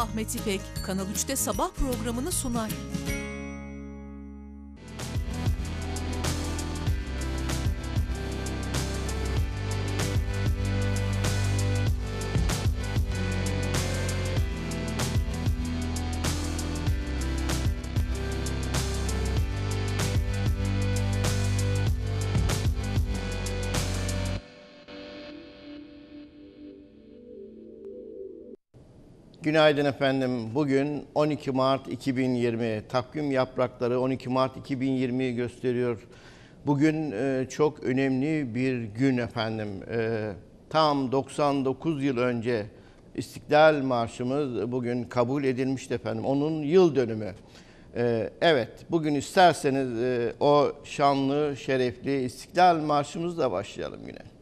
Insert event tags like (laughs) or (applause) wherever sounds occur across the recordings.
Ahmet İpek, Kanal 3'te sabah programını sunar. Günaydın efendim. Bugün 12 Mart 2020. Takvim yaprakları 12 Mart 2020'yi gösteriyor. Bugün e, çok önemli bir gün efendim. E, tam 99 yıl önce İstiklal Marşımız bugün kabul edilmişti efendim. Onun yıl dönümü. E, evet, bugün isterseniz o şanlı, şerefli İstiklal Marşımızla başlayalım yine.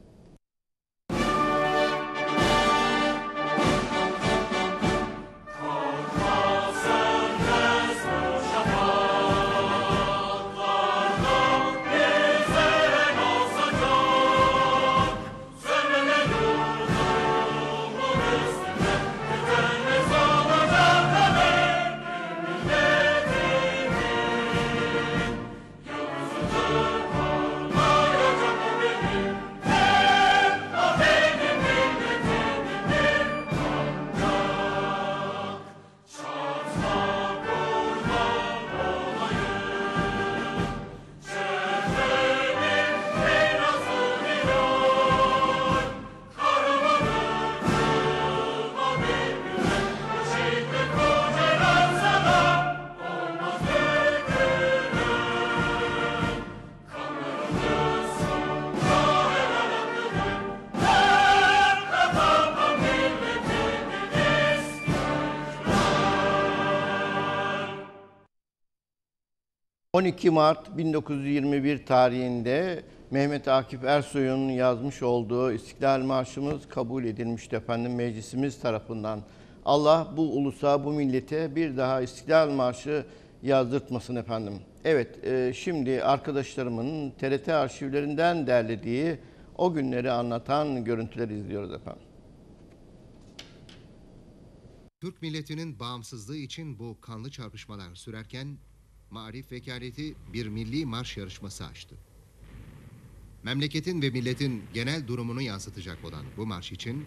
...12 Mart 1921 tarihinde Mehmet Akif Ersoy'un yazmış olduğu İstiklal Marşımız kabul edilmişti efendim meclisimiz tarafından. Allah bu ulusa, bu millete bir daha İstiklal Marşı yazdırtmasın efendim. Evet, e, şimdi arkadaşlarımın TRT arşivlerinden derlediği o günleri anlatan görüntüleri izliyoruz efendim. Türk milletinin bağımsızlığı için bu kanlı çarpışmalar sürerken Marif Vekaleti bir milli marş yarışması açtı. Memleketin ve milletin genel durumunu yansıtacak olan bu marş için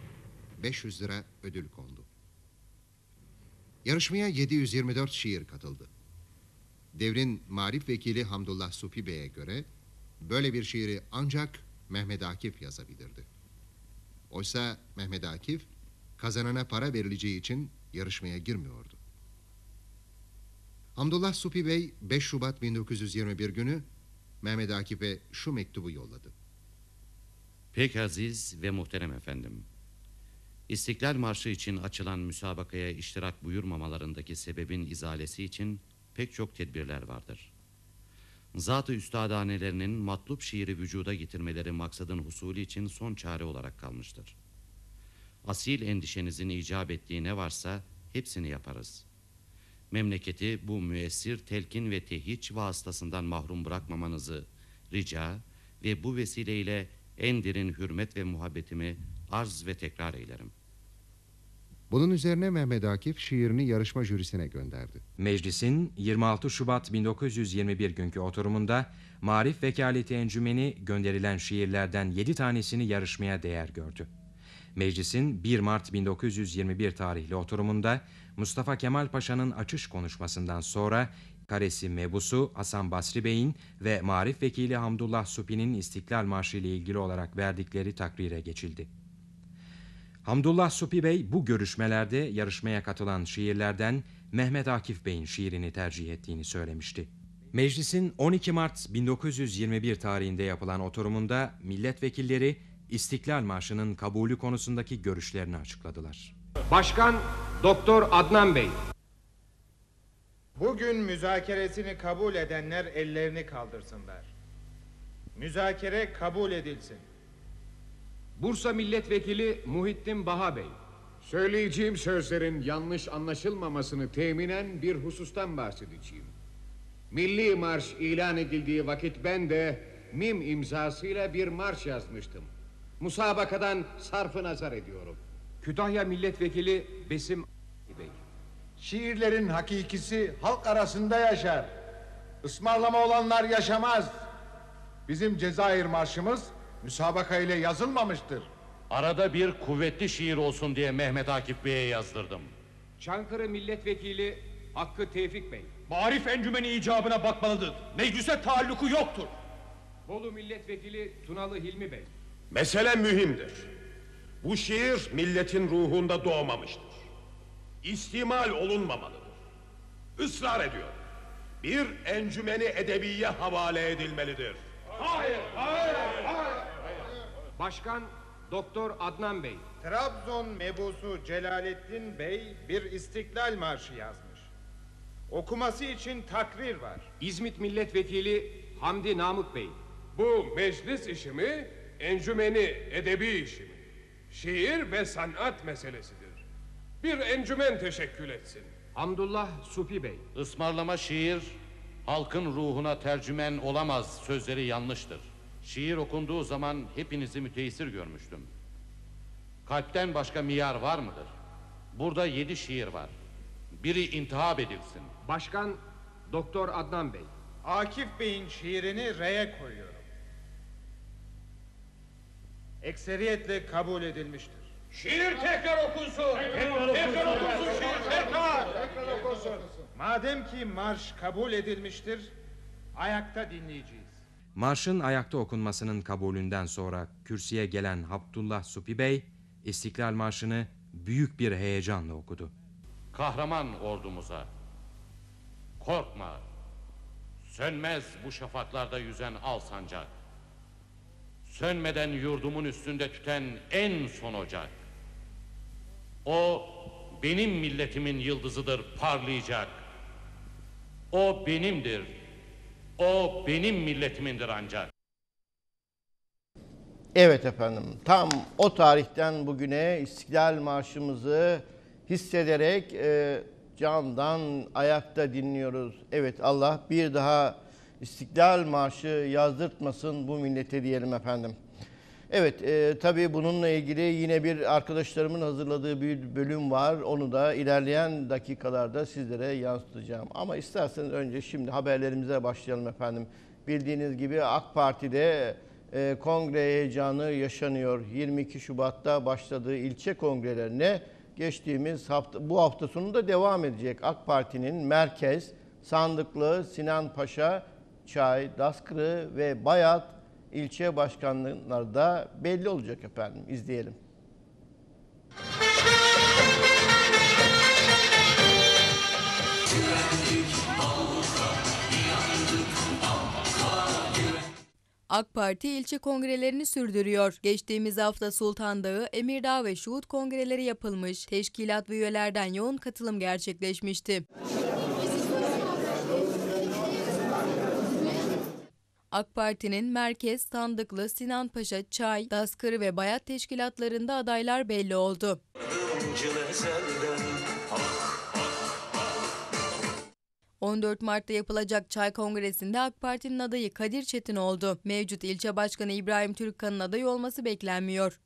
500 lira ödül kondu. Yarışmaya 724 şiir katıldı. Devrin Marif Vekili Hamdullah Supi Bey'e göre böyle bir şiiri ancak Mehmet Akif yazabilirdi. Oysa Mehmet Akif kazanana para verileceği için yarışmaya girmiyordu. Hamdullah Supi Bey 5 Şubat 1921 günü Mehmet Akif'e şu mektubu yolladı. Pek aziz ve muhterem efendim. İstiklal Marşı için açılan müsabakaya iştirak buyurmamalarındaki sebebin izalesi için pek çok tedbirler vardır. Zat-ı üstadanelerinin matlup şiiri vücuda getirmeleri maksadın husulü için son çare olarak kalmıştır. Asil endişenizin icap ettiği ne varsa hepsini yaparız. Memleketi bu müessir telkin ve tehiç vasıtasından mahrum bırakmamanızı rica ve bu vesileyle en derin hürmet ve muhabbetimi arz ve tekrar eylerim. Bunun üzerine Mehmet Akif şiirini yarışma jürisine gönderdi. Meclisin 26 Şubat 1921 günkü oturumunda Marif Vekaleti Encümeni gönderilen şiirlerden 7 tanesini yarışmaya değer gördü. Meclisin 1 Mart 1921 tarihli oturumunda Mustafa Kemal Paşa'nın açış konuşmasından sonra Karesi Mebusu Hasan Basri Bey'in ve Marif Vekili Hamdullah Supi'nin İstiklal Marşı ile ilgili olarak verdikleri takrire geçildi. Hamdullah Supi Bey bu görüşmelerde yarışmaya katılan şiirlerden Mehmet Akif Bey'in şiirini tercih ettiğini söylemişti. Meclisin 12 Mart 1921 tarihinde yapılan oturumunda milletvekilleri İstiklal Marşı'nın kabulü konusundaki görüşlerini açıkladılar. Başkan Doktor Adnan Bey. Bugün müzakeresini kabul edenler ellerini kaldırsınlar. Müzakere kabul edilsin. Bursa Milletvekili Muhittin Baha Bey. Söyleyeceğim sözlerin yanlış anlaşılmamasını teminen bir husustan bahsedeceğim. Milli marş ilan edildiği vakit ben de mim imzasıyla bir marş yazmıştım. Musabakadan sarfı nazar ediyorum. Kütahya Milletvekili Besim Bey. Şiirlerin hakikisi halk arasında yaşar. Ismarlama olanlar yaşamaz. Bizim Cezayir marşımız müsabaka ile yazılmamıştır. Arada bir kuvvetli şiir olsun diye Mehmet Akif Bey'e yazdırdım. Çankırı Milletvekili Hakkı Tevfik Bey. Marif encümeni icabına bakmalıdır. Meclise taalluku yoktur. Bolu Milletvekili Tunalı Hilmi Bey. Mesele mühimdir. Bu şiir milletin ruhunda doğmamıştır. İstimal olunmamalıdır. Israr ediyor. Bir encümeni edebiye havale edilmelidir. Başkan Doktor Adnan Bey. Trabzon mebusu Celalettin Bey bir istiklal marşı yazmış. Okuması için takrir var. İzmit Milletvekili Hamdi Namık Bey. Bu meclis işi mi, encümeni edebi işi mi? Şiir ve sanat meselesidir. Bir encümen teşekkül etsin. Hamdullah Supi Bey. Ismarlama şiir halkın ruhuna tercümen olamaz sözleri yanlıştır. Şiir okunduğu zaman hepinizi müteessir görmüştüm. Kalpten başka miyar var mıdır? Burada yedi şiir var. Biri intihap edilsin. Başkan Doktor Adnan Bey. Akif Bey'in şiirini reye koyuyorum. Ekseriyetle kabul edilmiştir. Şiir tekrar okunsun. Tekrar okunsun şiir tekrar. Madem ki marş kabul edilmiştir, ayakta dinleyeceğiz. Marşın ayakta okunmasının kabulünden sonra kürsüye gelen Abdullah Supi Bey, İstiklal Marşı'nı büyük bir heyecanla okudu. Kahraman ordumuza. Korkma. Sönmez bu şafaklarda yüzen al sancak. Sönmeden yurdumun üstünde tüten en son ocak. O benim milletimin yıldızıdır parlayacak. O benimdir. O benim milletimindir ancak. Evet efendim tam o tarihten bugüne İstiklal Marşımızı hissederek e, candan ayakta dinliyoruz. Evet Allah bir daha İstiklal Marşı yazdırtmasın bu millete diyelim efendim. Evet e, tabii bununla ilgili yine bir arkadaşlarımın hazırladığı bir bölüm var. Onu da ilerleyen dakikalarda sizlere yansıtacağım. Ama isterseniz önce şimdi haberlerimize başlayalım efendim. Bildiğiniz gibi AK Parti'de e, kongre heyecanı yaşanıyor. 22 Şubat'ta başladığı ilçe kongrelerine geçtiğimiz hafta bu hafta sonu da devam edecek. AK Parti'nin merkez, Sandıklı, Sinan Paşa, Çay, Daskırı ve Bayat ilçe başkanlıkları da belli olacak efendim. İzleyelim. AK Parti ilçe kongrelerini sürdürüyor. Geçtiğimiz hafta Sultan Dağı, Emirdağ ve Şuhut kongreleri yapılmış. Teşkilat ve üyelerden yoğun katılım gerçekleşmişti. AK Parti'nin Merkez, Sandıklı, Sinanpaşa, Çay, Daskırı ve Bayat teşkilatlarında adaylar belli oldu. 14 Mart'ta yapılacak Çay Kongresi'nde AK Parti'nin adayı Kadir Çetin oldu. Mevcut ilçe başkanı İbrahim Türkkan'ın aday olması beklenmiyor.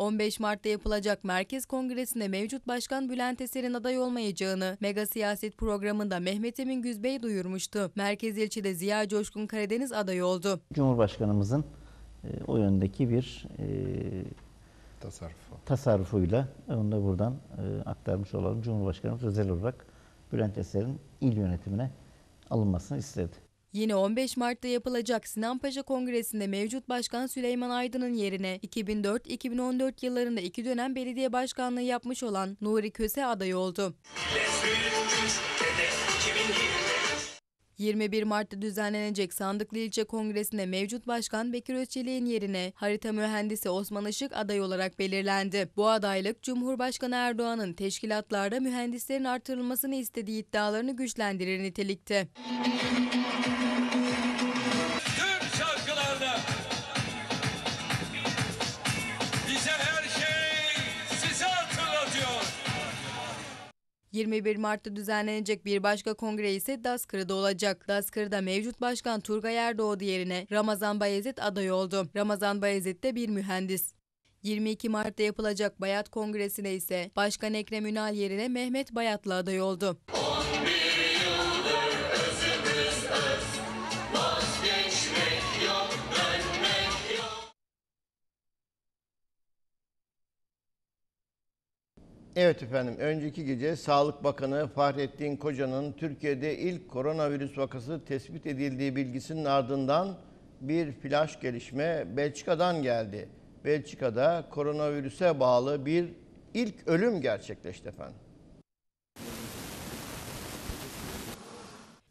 15 Mart'ta yapılacak Merkez Kongresi'nde mevcut Başkan Bülent Eser'in aday olmayacağını Mega Siyaset programında Mehmet Emin Güzbey duyurmuştu. Merkez ilçede Ziya Coşkun Karadeniz aday oldu. Cumhurbaşkanımızın e, o yöndeki bir e, Tasarrufu. tasarrufuyla onu da buradan e, aktarmış olalım. Cumhurbaşkanımız özel olarak Bülent Eser'in il yönetimine alınmasını istedi. Yine 15 Mart'ta yapılacak Sinanpaşa Kongresi'nde mevcut başkan Süleyman Aydın'ın yerine 2004-2014 yıllarında iki dönem belediye başkanlığı yapmış olan Nuri Köse aday oldu. 21 Mart'ta düzenlenecek Sandıklı İlçe Kongresi'nde mevcut başkan Bekir Özçelik'in yerine harita mühendisi Osman Işık aday olarak belirlendi. Bu adaylık Cumhurbaşkanı Erdoğan'ın teşkilatlarda mühendislerin artırılmasını istediği iddialarını güçlendirir nitelikte. 21 Mart'ta düzenlenecek bir başka kongre ise Daskırı'da olacak. Daskırı'da mevcut başkan Turgay Erdoğdu yerine Ramazan Bayezid aday oldu. Ramazan Bayezid de bir mühendis. 22 Mart'ta yapılacak Bayat Kongresi'ne ise Başkan Ekrem Ünal yerine Mehmet Bayatlı aday oldu. Evet efendim, önceki gece Sağlık Bakanı Fahrettin Koca'nın Türkiye'de ilk koronavirüs vakası tespit edildiği bilgisinin ardından bir flash gelişme Belçika'dan geldi. Belçika'da koronavirüse bağlı bir ilk ölüm gerçekleşti efendim.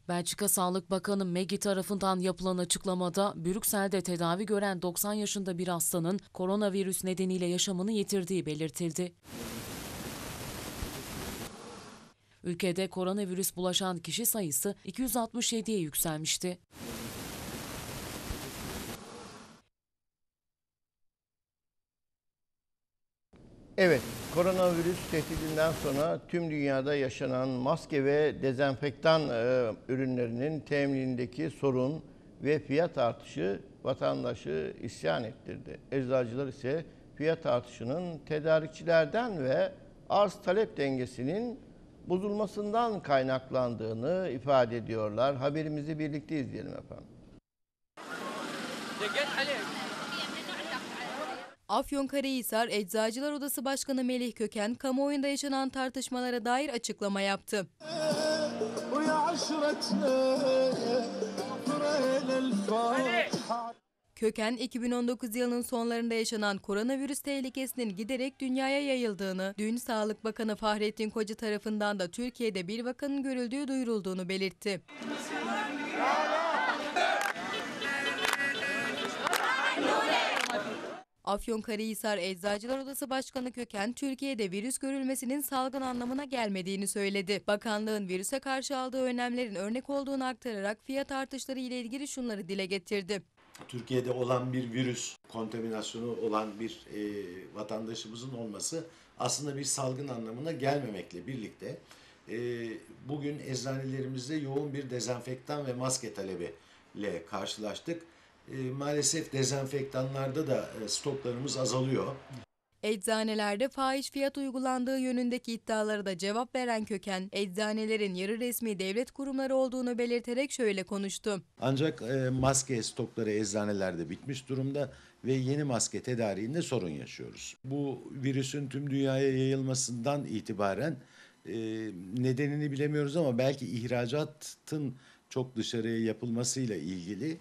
Belçika Sağlık Bakanı Megi tarafından yapılan açıklamada Brüksel'de tedavi gören 90 yaşında bir hastanın koronavirüs nedeniyle yaşamını yitirdiği belirtildi. Ülkede koronavirüs bulaşan kişi sayısı 267'ye yükselmişti. Evet, koronavirüs tehdidinden sonra tüm dünyada yaşanan maske ve dezenfektan e, ürünlerinin teminindeki sorun ve fiyat artışı vatandaşı isyan ettirdi. Eczacılar ise fiyat artışının tedarikçilerden ve arz talep dengesinin bozulmasından kaynaklandığını ifade ediyorlar. Haberimizi birlikte izleyelim efendim. Afyonkarahisar Eczacılar Odası Başkanı Melih Köken, kamuoyunda yaşanan tartışmalara dair açıklama yaptı. Köken, 2019 yılının sonlarında yaşanan koronavirüs tehlikesinin giderek dünyaya yayıldığını, dün Sağlık Bakanı Fahrettin Koca tarafından da Türkiye'de bir vakanın görüldüğü duyurulduğunu belirtti. Afyonkarahisar Eczacılar Odası Başkanı Köken, Türkiye'de virüs görülmesinin salgın anlamına gelmediğini söyledi. Bakanlığın virüse karşı aldığı önlemlerin örnek olduğunu aktararak fiyat artışları ile ilgili şunları dile getirdi. Türkiye'de olan bir virüs kontaminasyonu olan bir e, vatandaşımızın olması aslında bir salgın anlamına gelmemekle birlikte e, bugün eczanelerimizde yoğun bir dezenfektan ve maske talebiyle karşılaştık. E, maalesef dezenfektanlarda da e, stoklarımız azalıyor. Eczanelerde fahiş fiyat uygulandığı yönündeki iddialara da cevap veren Köken, eczanelerin yarı resmi devlet kurumları olduğunu belirterek şöyle konuştu. Ancak e, maske stokları eczanelerde bitmiş durumda ve yeni maske tedariğinde sorun yaşıyoruz. Bu virüsün tüm dünyaya yayılmasından itibaren e, nedenini bilemiyoruz ama belki ihracatın çok dışarıya yapılmasıyla ilgili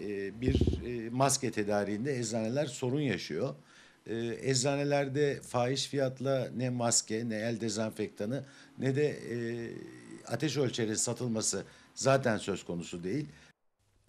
e, bir e, maske tedariğinde eczaneler sorun yaşıyor. E, eczanelerde fahiş fiyatla ne maske ne el dezenfektanı ne de e, ateş ölçerin satılması zaten söz konusu değil.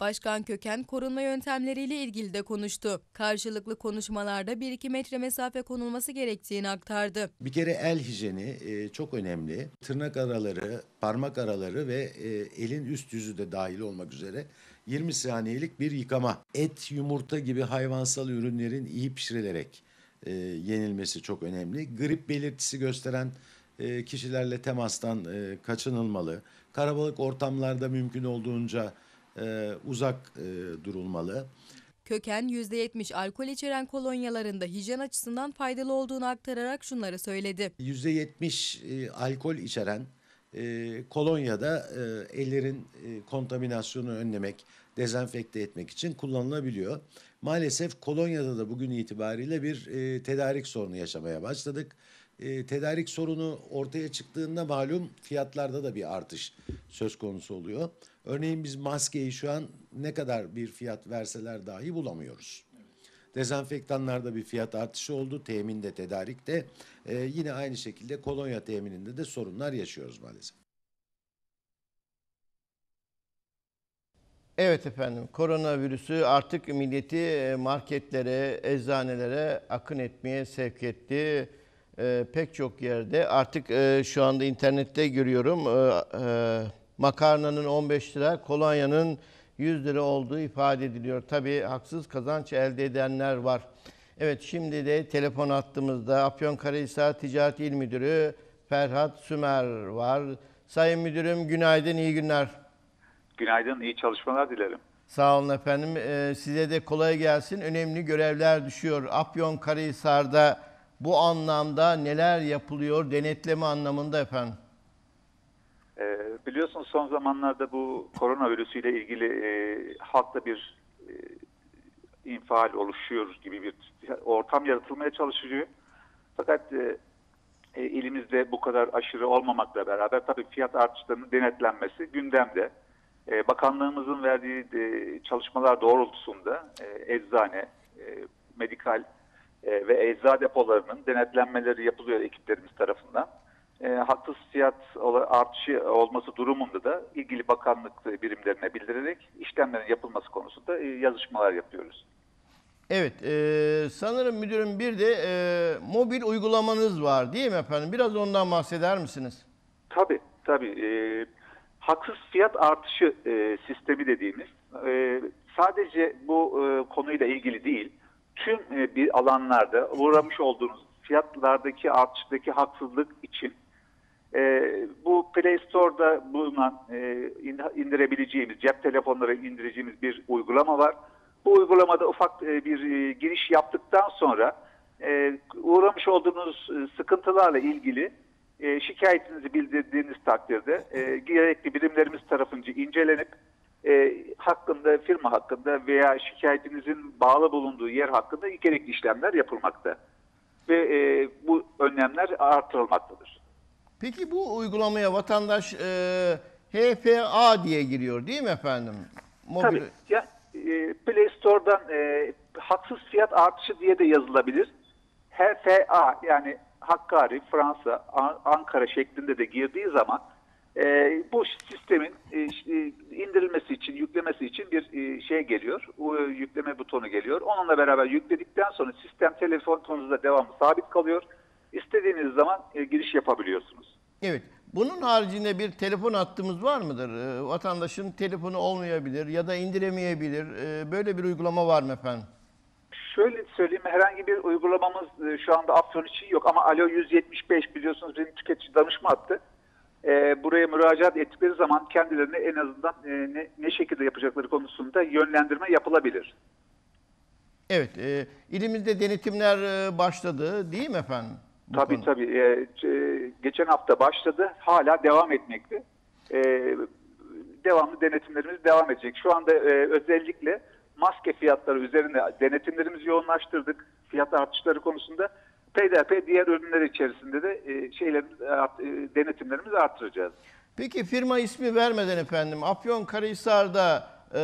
Başkan Köken korunma yöntemleriyle ilgili de konuştu. Karşılıklı konuşmalarda 1-2 metre mesafe konulması gerektiğini aktardı. Bir kere el hijyeni e, çok önemli. Tırnak araları, parmak araları ve e, elin üst yüzü de dahil olmak üzere 20 saniyelik bir yıkama. Et, yumurta gibi hayvansal ürünlerin iyi pişirilerek e, yenilmesi çok önemli. Grip belirtisi gösteren e, kişilerle temastan e, kaçınılmalı. Karabalık ortamlarda mümkün olduğunca e, uzak e, durulmalı. Köken %70 alkol içeren kolonyalarında hijyen açısından faydalı olduğunu aktararak şunları söyledi. %70 e, alkol içeren e, kolonyada e, ellerin e, kontaminasyonu önlemek, dezenfekte etmek için kullanılabiliyor. Maalesef kolonyada da bugün itibariyle bir e, tedarik sorunu yaşamaya başladık. E, tedarik sorunu ortaya çıktığında malum fiyatlarda da bir artış söz konusu oluyor. Örneğin biz maskeyi şu an ne kadar bir fiyat verseler dahi bulamıyoruz. Dezenfektanlarda bir fiyat artışı oldu. Teminde, tedarikte. Ee, yine aynı şekilde kolonya temininde de sorunlar yaşıyoruz maalesef. Evet efendim, koronavirüsü artık milleti e, marketlere, eczanelere akın etmeye sevk etti. E, pek çok yerde artık e, şu anda internette görüyorum e, e, makarnanın 15 lira, kolonyanın 100 lira olduğu ifade ediliyor. Tabii haksız kazanç elde edenler var. Evet şimdi de telefon attığımızda Afyonkarahisar Ticaret İl Müdürü Ferhat Sümer var. Sayın Müdürüm günaydın, iyi günler. Günaydın, iyi çalışmalar dilerim. Sağ olun efendim. Ee, size de kolay gelsin. Önemli görevler düşüyor. Afyonkarahisar'da bu anlamda neler yapılıyor denetleme anlamında efendim? Ee, biliyorsunuz son zamanlarda bu koronavirüsüyle ilgili e, halkta bir e, infial oluşuyor gibi bir ortam yaratılmaya çalışılıyor. Fakat e, e, ilimizde bu kadar aşırı olmamakla beraber tabii fiyat artışlarının denetlenmesi gündemde. E, bakanlığımızın verdiği e, çalışmalar doğrultusunda e, eczane, e, medikal e, ve ecza depolarının denetlenmeleri yapılıyor ekiplerimiz tarafından. E, haksız fiyat artışı olması durumunda da ilgili bakanlık birimlerine bildirerek işlemlerin yapılması konusunda e, yazışmalar yapıyoruz. Evet, e, sanırım müdürüm bir de e, mobil uygulamanız var değil mi efendim? Biraz ondan bahseder misiniz? Tabii, tabii. E, haksız fiyat artışı e, sistemi dediğimiz e, sadece bu e, konuyla ilgili değil, tüm e, bir alanlarda uğramış olduğunuz fiyatlardaki artıştaki haksızlık için e, bu Play Store'da bulunan e, in- indirebileceğimiz, cep telefonları indireceğimiz bir uygulama var. Bu uygulamada ufak e, bir e, giriş yaptıktan sonra e, uğramış olduğunuz e, sıkıntılarla ilgili e, şikayetinizi bildirdiğiniz takdirde e, gerekli birimlerimiz tarafınca incelenip e, hakkında, firma hakkında veya şikayetinizin bağlı bulunduğu yer hakkında gerekli işlemler yapılmakta. Ve e, bu önlemler artırılmaktadır. Peki bu uygulamaya vatandaş e, HFA diye giriyor değil mi efendim? Mobil... Tabii. Ya, e, Play Store'dan e, haksız fiyat artışı diye de yazılabilir. HFA yani Hakkari, Fransa, An- Ankara şeklinde de girdiği zaman e, bu sistemin e, indirilmesi için, yüklemesi için bir e, şey geliyor. O, yükleme butonu geliyor. Onunla beraber yükledikten sonra sistem telefonunuzda devamlı sabit kalıyor. İstediğiniz zaman e, giriş yapabiliyorsunuz. Evet. Bunun haricinde bir telefon hattımız var mıdır? E, vatandaşın telefonu olmayabilir ya da indiremeyebilir. E, böyle bir uygulama var mı efendim? Şöyle söyleyeyim herhangi bir uygulamamız e, şu anda Afyon için yok ama Alo 175 biliyorsunuz benim tüketici danışma hattı. E, buraya müracaat ettikleri zaman kendilerine en azından e, ne, ne şekilde yapacakları konusunda yönlendirme yapılabilir. Evet. E, ilimizde denetimler e, başladı değil mi efendim? Bu tabii konu. tabii. E, c- geçen hafta başladı. Hala devam etmekte. E, devamlı denetimlerimiz devam edecek. Şu anda e, özellikle maske fiyatları üzerine denetimlerimizi yoğunlaştırdık. Fiyat artışları konusunda. peyderpey diğer ürünler içerisinde de e, şeylerimiz, art- e, denetimlerimizi artıracağız. Peki firma ismi vermeden efendim Afyonkarahisar'da e,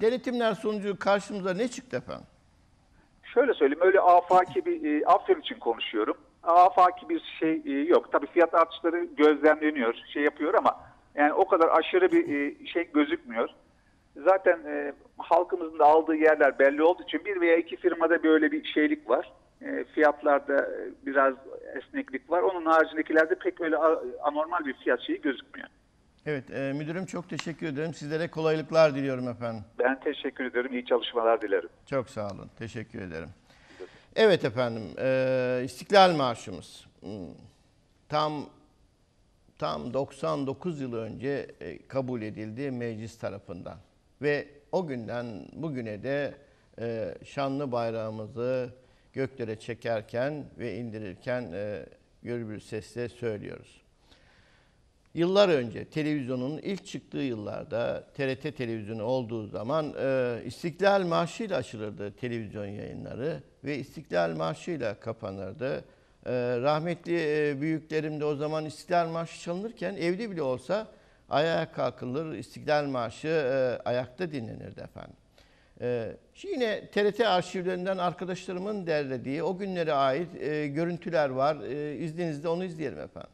denetimler sonucu karşımıza ne çıktı efendim? Şöyle söyleyeyim öyle afaki bir e, Afyon için konuşuyorum. Afaki bir şey e, yok. Tabii fiyat artışları gözlemleniyor, şey yapıyor ama yani o kadar aşırı bir e, şey gözükmüyor. Zaten e, halkımızın da aldığı yerler belli olduğu için bir veya iki firmada böyle bir şeylik var. E, fiyatlarda biraz esneklik var. Onun haricindekilerde pek öyle anormal bir fiyat şeyi gözükmüyor. Evet e, müdürüm çok teşekkür ederim. Sizlere kolaylıklar diliyorum efendim. Ben teşekkür ederim. İyi çalışmalar dilerim. Çok sağ olun. Teşekkür ederim. Evet efendim, e, İstiklal Marşımız hmm, tam tam 99 yıl önce e, kabul edildi meclis tarafından ve o günden bugüne de e, şanlı bayrağımızı göklere çekerken ve indirirken e, bir sesle söylüyoruz. Yıllar önce televizyonun ilk çıktığı yıllarda TRT televizyonu olduğu zaman e, İstiklal Marşı ile açılırdı televizyon yayınları ve İstiklal Marşı ile kapanırdı. E, rahmetli e, büyüklerim de o zaman İstiklal Marşı çalınırken evde bile olsa ayağa kalkılır, İstiklal Marşı e, ayakta dinlenirdi efendim. E, yine TRT arşivlerinden arkadaşlarımın derlediği o günlere ait e, görüntüler var. E, izninizle onu izleyelim efendim.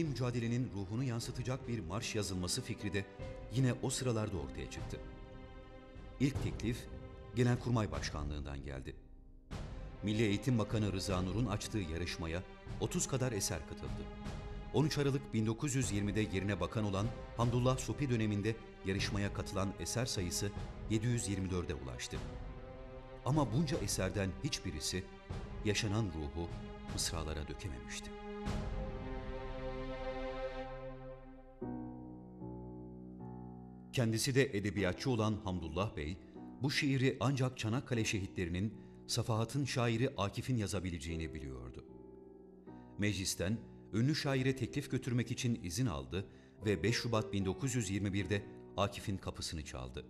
Milli mücadelenin ruhunu yansıtacak bir marş yazılması fikri de yine o sıralarda ortaya çıktı. ilk teklif Genelkurmay Başkanlığından geldi. Milli Eğitim Bakanı Rıza Nur'un açtığı yarışmaya 30 kadar eser katıldı. 13 Aralık 1920'de yerine bakan olan Hamdullah Supi döneminde yarışmaya katılan eser sayısı 724'e ulaştı. Ama bunca eserden hiçbirisi yaşanan ruhu mısralara dökememişti. Kendisi de edebiyatçı olan Hamdullah Bey, bu şiiri ancak Çanakkale şehitlerinin Safahat'ın şairi Akif'in yazabileceğini biliyordu. Meclisten ünlü şaire teklif götürmek için izin aldı ve 5 Şubat 1921'de Akif'in kapısını çaldı.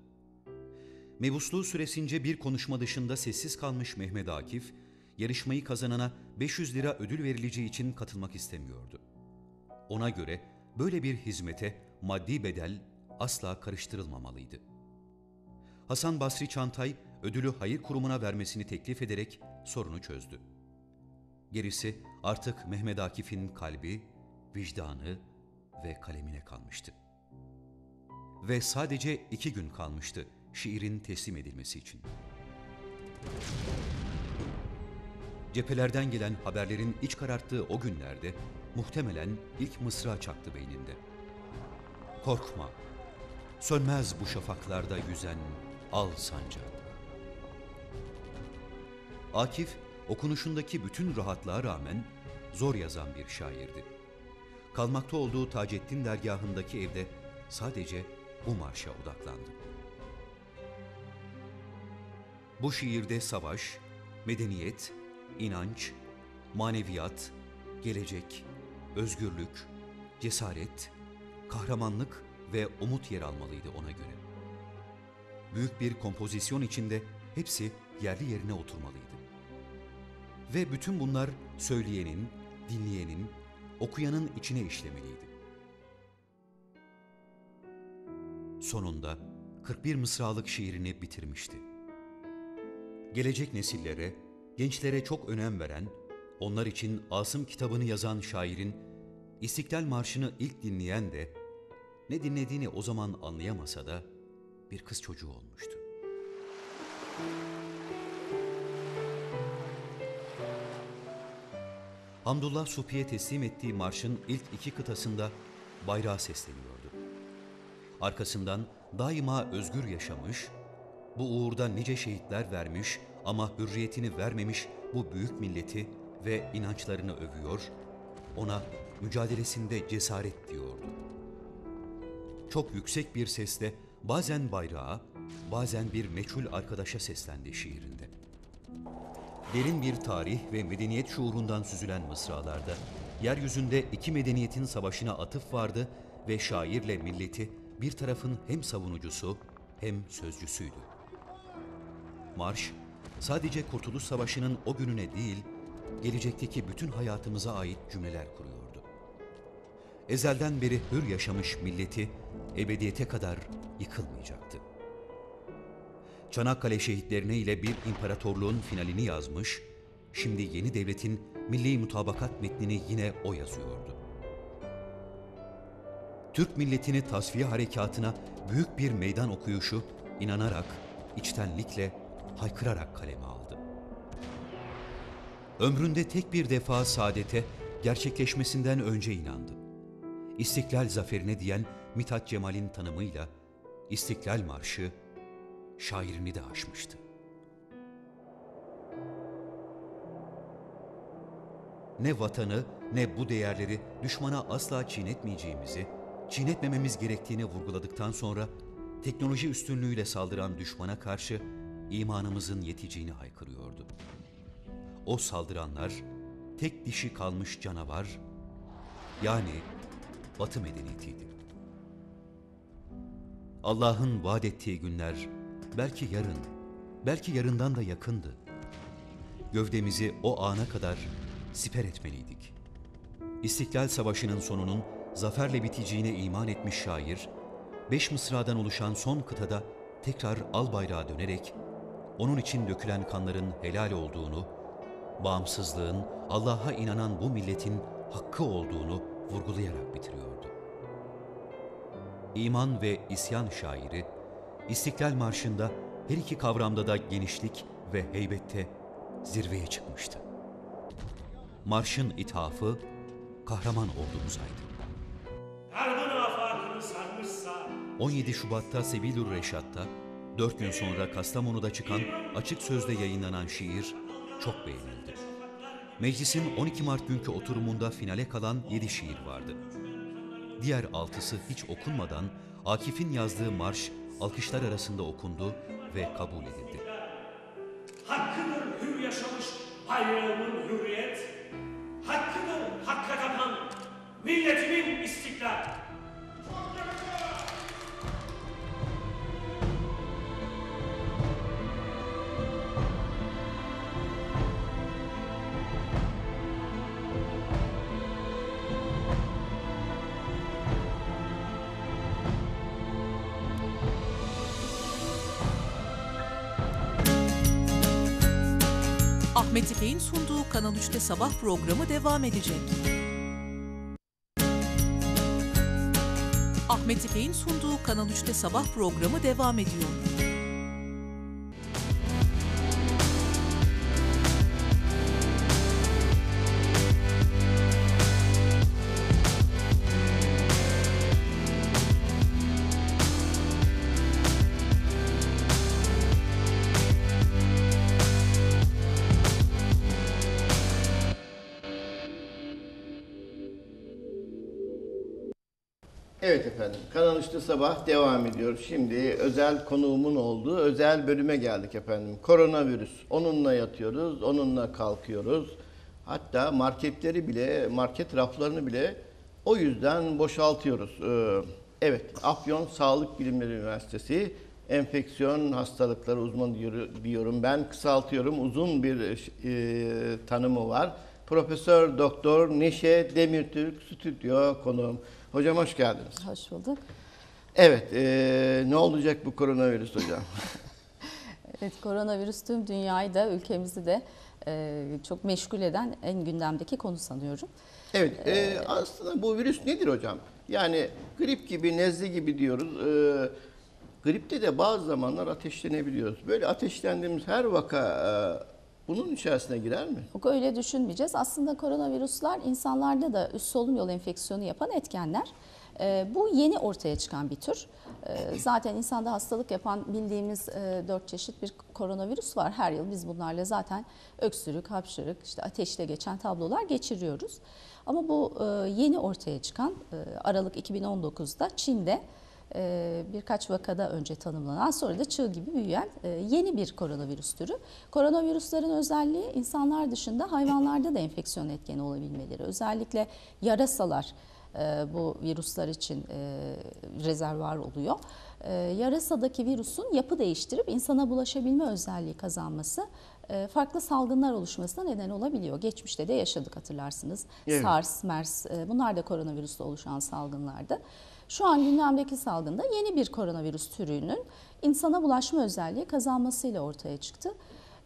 Mebusluğu süresince bir konuşma dışında sessiz kalmış Mehmet Akif, yarışmayı kazanana 500 lira ödül verileceği için katılmak istemiyordu. Ona göre böyle bir hizmete maddi bedel asla karıştırılmamalıydı. Hasan Basri Çantay ödülü hayır kurumuna vermesini teklif ederek sorunu çözdü. Gerisi artık Mehmet Akif'in kalbi, vicdanı ve kalemine kalmıştı. Ve sadece iki gün kalmıştı şiirin teslim edilmesi için. Cephelerden gelen haberlerin iç kararttığı o günlerde muhtemelen ilk mısra çaktı beyninde. Korkma, sönmez bu şafaklarda yüzen al sancak. Akif, okunuşundaki bütün rahatlığa rağmen zor yazan bir şairdi. Kalmakta olduğu Taceddin dergahındaki evde sadece bu marşa odaklandı. Bu şiirde savaş, medeniyet, inanç, maneviyat, gelecek, özgürlük, cesaret, kahramanlık ve umut yer almalıydı ona göre. Büyük bir kompozisyon içinde hepsi yerli yerine oturmalıydı. Ve bütün bunlar söyleyenin, dinleyenin, okuyanın içine işlemeliydi. Sonunda 41 mısralık şiirini bitirmişti. Gelecek nesillere, gençlere çok önem veren, onlar için Asım kitabını yazan şairin İstiklal Marşı'nı ilk dinleyen de ne dinlediğini o zaman anlayamasa da bir kız çocuğu olmuştu. Hamdullah Supi'ye teslim ettiği marşın ilk iki kıtasında bayrağı sesleniyordu. Arkasından daima özgür yaşamış, bu uğurda nice şehitler vermiş ama hürriyetini vermemiş bu büyük milleti ve inançlarını övüyor, ona mücadelesinde cesaret diyordu. Çok yüksek bir sesle bazen bayrağa, bazen bir meçhul arkadaşa seslendi şiirinde. Derin bir tarih ve medeniyet şuurundan süzülen mısralarda, yeryüzünde iki medeniyetin savaşına atıf vardı ve şairle milleti bir tarafın hem savunucusu hem sözcüsüydü. Marş, sadece Kurtuluş Savaşı'nın o gününe değil, gelecekteki bütün hayatımıza ait cümleler kuruyordu. Ezelden beri hür yaşamış milleti ebediyete kadar yıkılmayacaktı. Çanakkale şehitlerine ile bir imparatorluğun finalini yazmış, şimdi yeni devletin milli mutabakat metnini yine o yazıyordu. Türk milletini tasfiye harekatına büyük bir meydan okuyuşu inanarak, içtenlikle, haykırarak kaleme aldı. Ömründe tek bir defa saadete gerçekleşmesinden önce inandı. İstiklal zaferine diyen Mithat Cemal'in tanımıyla İstiklal Marşı şairini de aşmıştı. Ne vatanı ne bu değerleri düşmana asla çiğnetmeyeceğimizi, çiğnetmememiz gerektiğini vurguladıktan sonra teknoloji üstünlüğüyle saldıran düşmana karşı imanımızın yeteceğini haykırıyordu. O saldıranlar tek dişi kalmış canavar, yani Batı medeniyetiydi. Allah'ın vaat ettiği günler belki yarın, belki yarından da yakındı. Gövdemizi o ana kadar siper etmeliydik. İstiklal Savaşı'nın sonunun zaferle biteceğine iman etmiş şair, beş mısradan oluşan son kıtada tekrar al bayrağa dönerek, onun için dökülen kanların helal olduğunu, bağımsızlığın Allah'a inanan bu milletin hakkı olduğunu vurgulayarak bitiriyordu. İman ve isyan şairi, İstiklal Marşı'nda her iki kavramda da genişlik ve heybette zirveye çıkmıştı. Marşın ithafı kahraman sarmışsa 17 Şubat'ta Sebilur Reşat'ta, 4 gün sonra Kastamonu'da çıkan açık sözde yayınlanan şiir çok beğenildi. Meclisin 12 Mart günkü oturumunda finale kalan 7 şiir vardı. Diğer altısı hiç okunmadan Akif'in yazdığı marş alkışlar arasında okundu ve kabul edildi. hakkıdır hür yaşamış bayrağımın hürriyet, hakkıdır hakka tapan milletimin istiklal. Kanal 3'te sabah programı devam edecek. Ahmet İpek'in sunduğu Kanal 3'te sabah programı devam ediyor. Kanal 3'te sabah devam ediyor. Şimdi özel konuğumun olduğu özel bölüme geldik efendim. Koronavirüs. Onunla yatıyoruz, onunla kalkıyoruz. Hatta marketleri bile, market raflarını bile o yüzden boşaltıyoruz. Ee, evet, Afyon Sağlık Bilimleri Üniversitesi enfeksiyon hastalıkları uzmanı diyor- diyorum. Ben kısaltıyorum. Uzun bir e, tanımı var. Profesör Doktor Neşe Demirtürk stüdyo konuğum. Hocam hoş geldiniz. Hoş bulduk. Evet, e, ne olacak bu koronavirüs hocam? (laughs) Evet, koronavirüs tüm dünyayı da ülkemizi de e, çok meşgul eden en gündemdeki konu sanıyorum. Evet, e, aslında bu virüs nedir hocam? Yani grip gibi, nezle gibi diyoruz. E, gripte de bazı zamanlar ateşlenebiliyoruz. Böyle ateşlendiğimiz her vaka e, bunun içerisine girer mi? Yok öyle düşünmeyeceğiz. Aslında koronavirüsler insanlarda da üst solunum yolu enfeksiyonu yapan etkenler. E, bu yeni ortaya çıkan bir tür. E, zaten insanda hastalık yapan bildiğimiz e, dört çeşit bir koronavirüs var. Her yıl biz bunlarla zaten öksürük, hapşırık, işte ateşle geçen tablolar geçiriyoruz. Ama bu e, yeni ortaya çıkan e, Aralık 2019'da Çin'de birkaç vakada önce tanımlanan sonra da çığ gibi büyüyen yeni bir koronavirüs türü. Koronavirüslerin özelliği insanlar dışında hayvanlarda da enfeksiyon etkeni olabilmeleri. Özellikle yarasalar bu virüsler için e, rezervuar oluyor. E, Yarasadaki virüsün yapı değiştirip insana bulaşabilme özelliği kazanması e, farklı salgınlar oluşmasına neden olabiliyor. Geçmişte de yaşadık hatırlarsınız. Evet. SARS, MERS e, bunlar da koronavirüsle oluşan salgınlardı. Şu an gündemdeki salgında yeni bir koronavirüs türünün insana bulaşma özelliği kazanmasıyla ortaya çıktı.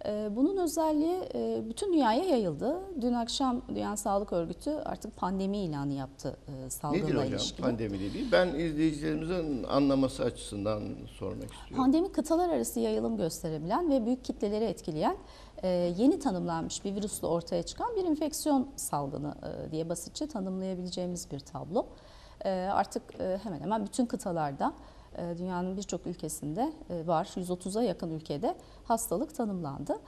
Ee, Bunun özelliği e, bütün dünyaya yayıldı. Dün akşam Dünya Sağlık Örgütü artık pandemi ilanı yaptı e, salgınla Nedir hocam ilişkili. pandemi dediği? Ben izleyicilerimizin anlaması açısından sormak istiyorum. Pandemi kıtalar arası yayılım gösterebilen ve büyük kitleleri etkileyen e, yeni tanımlanmış bir virüsle ortaya çıkan bir enfeksiyon salgını diye basitçe tanımlayabileceğimiz bir tablo. Artık hemen hemen bütün kıtalarda dünyanın birçok ülkesinde e, var. 130'a yakın ülkede hastalık tanımlandı.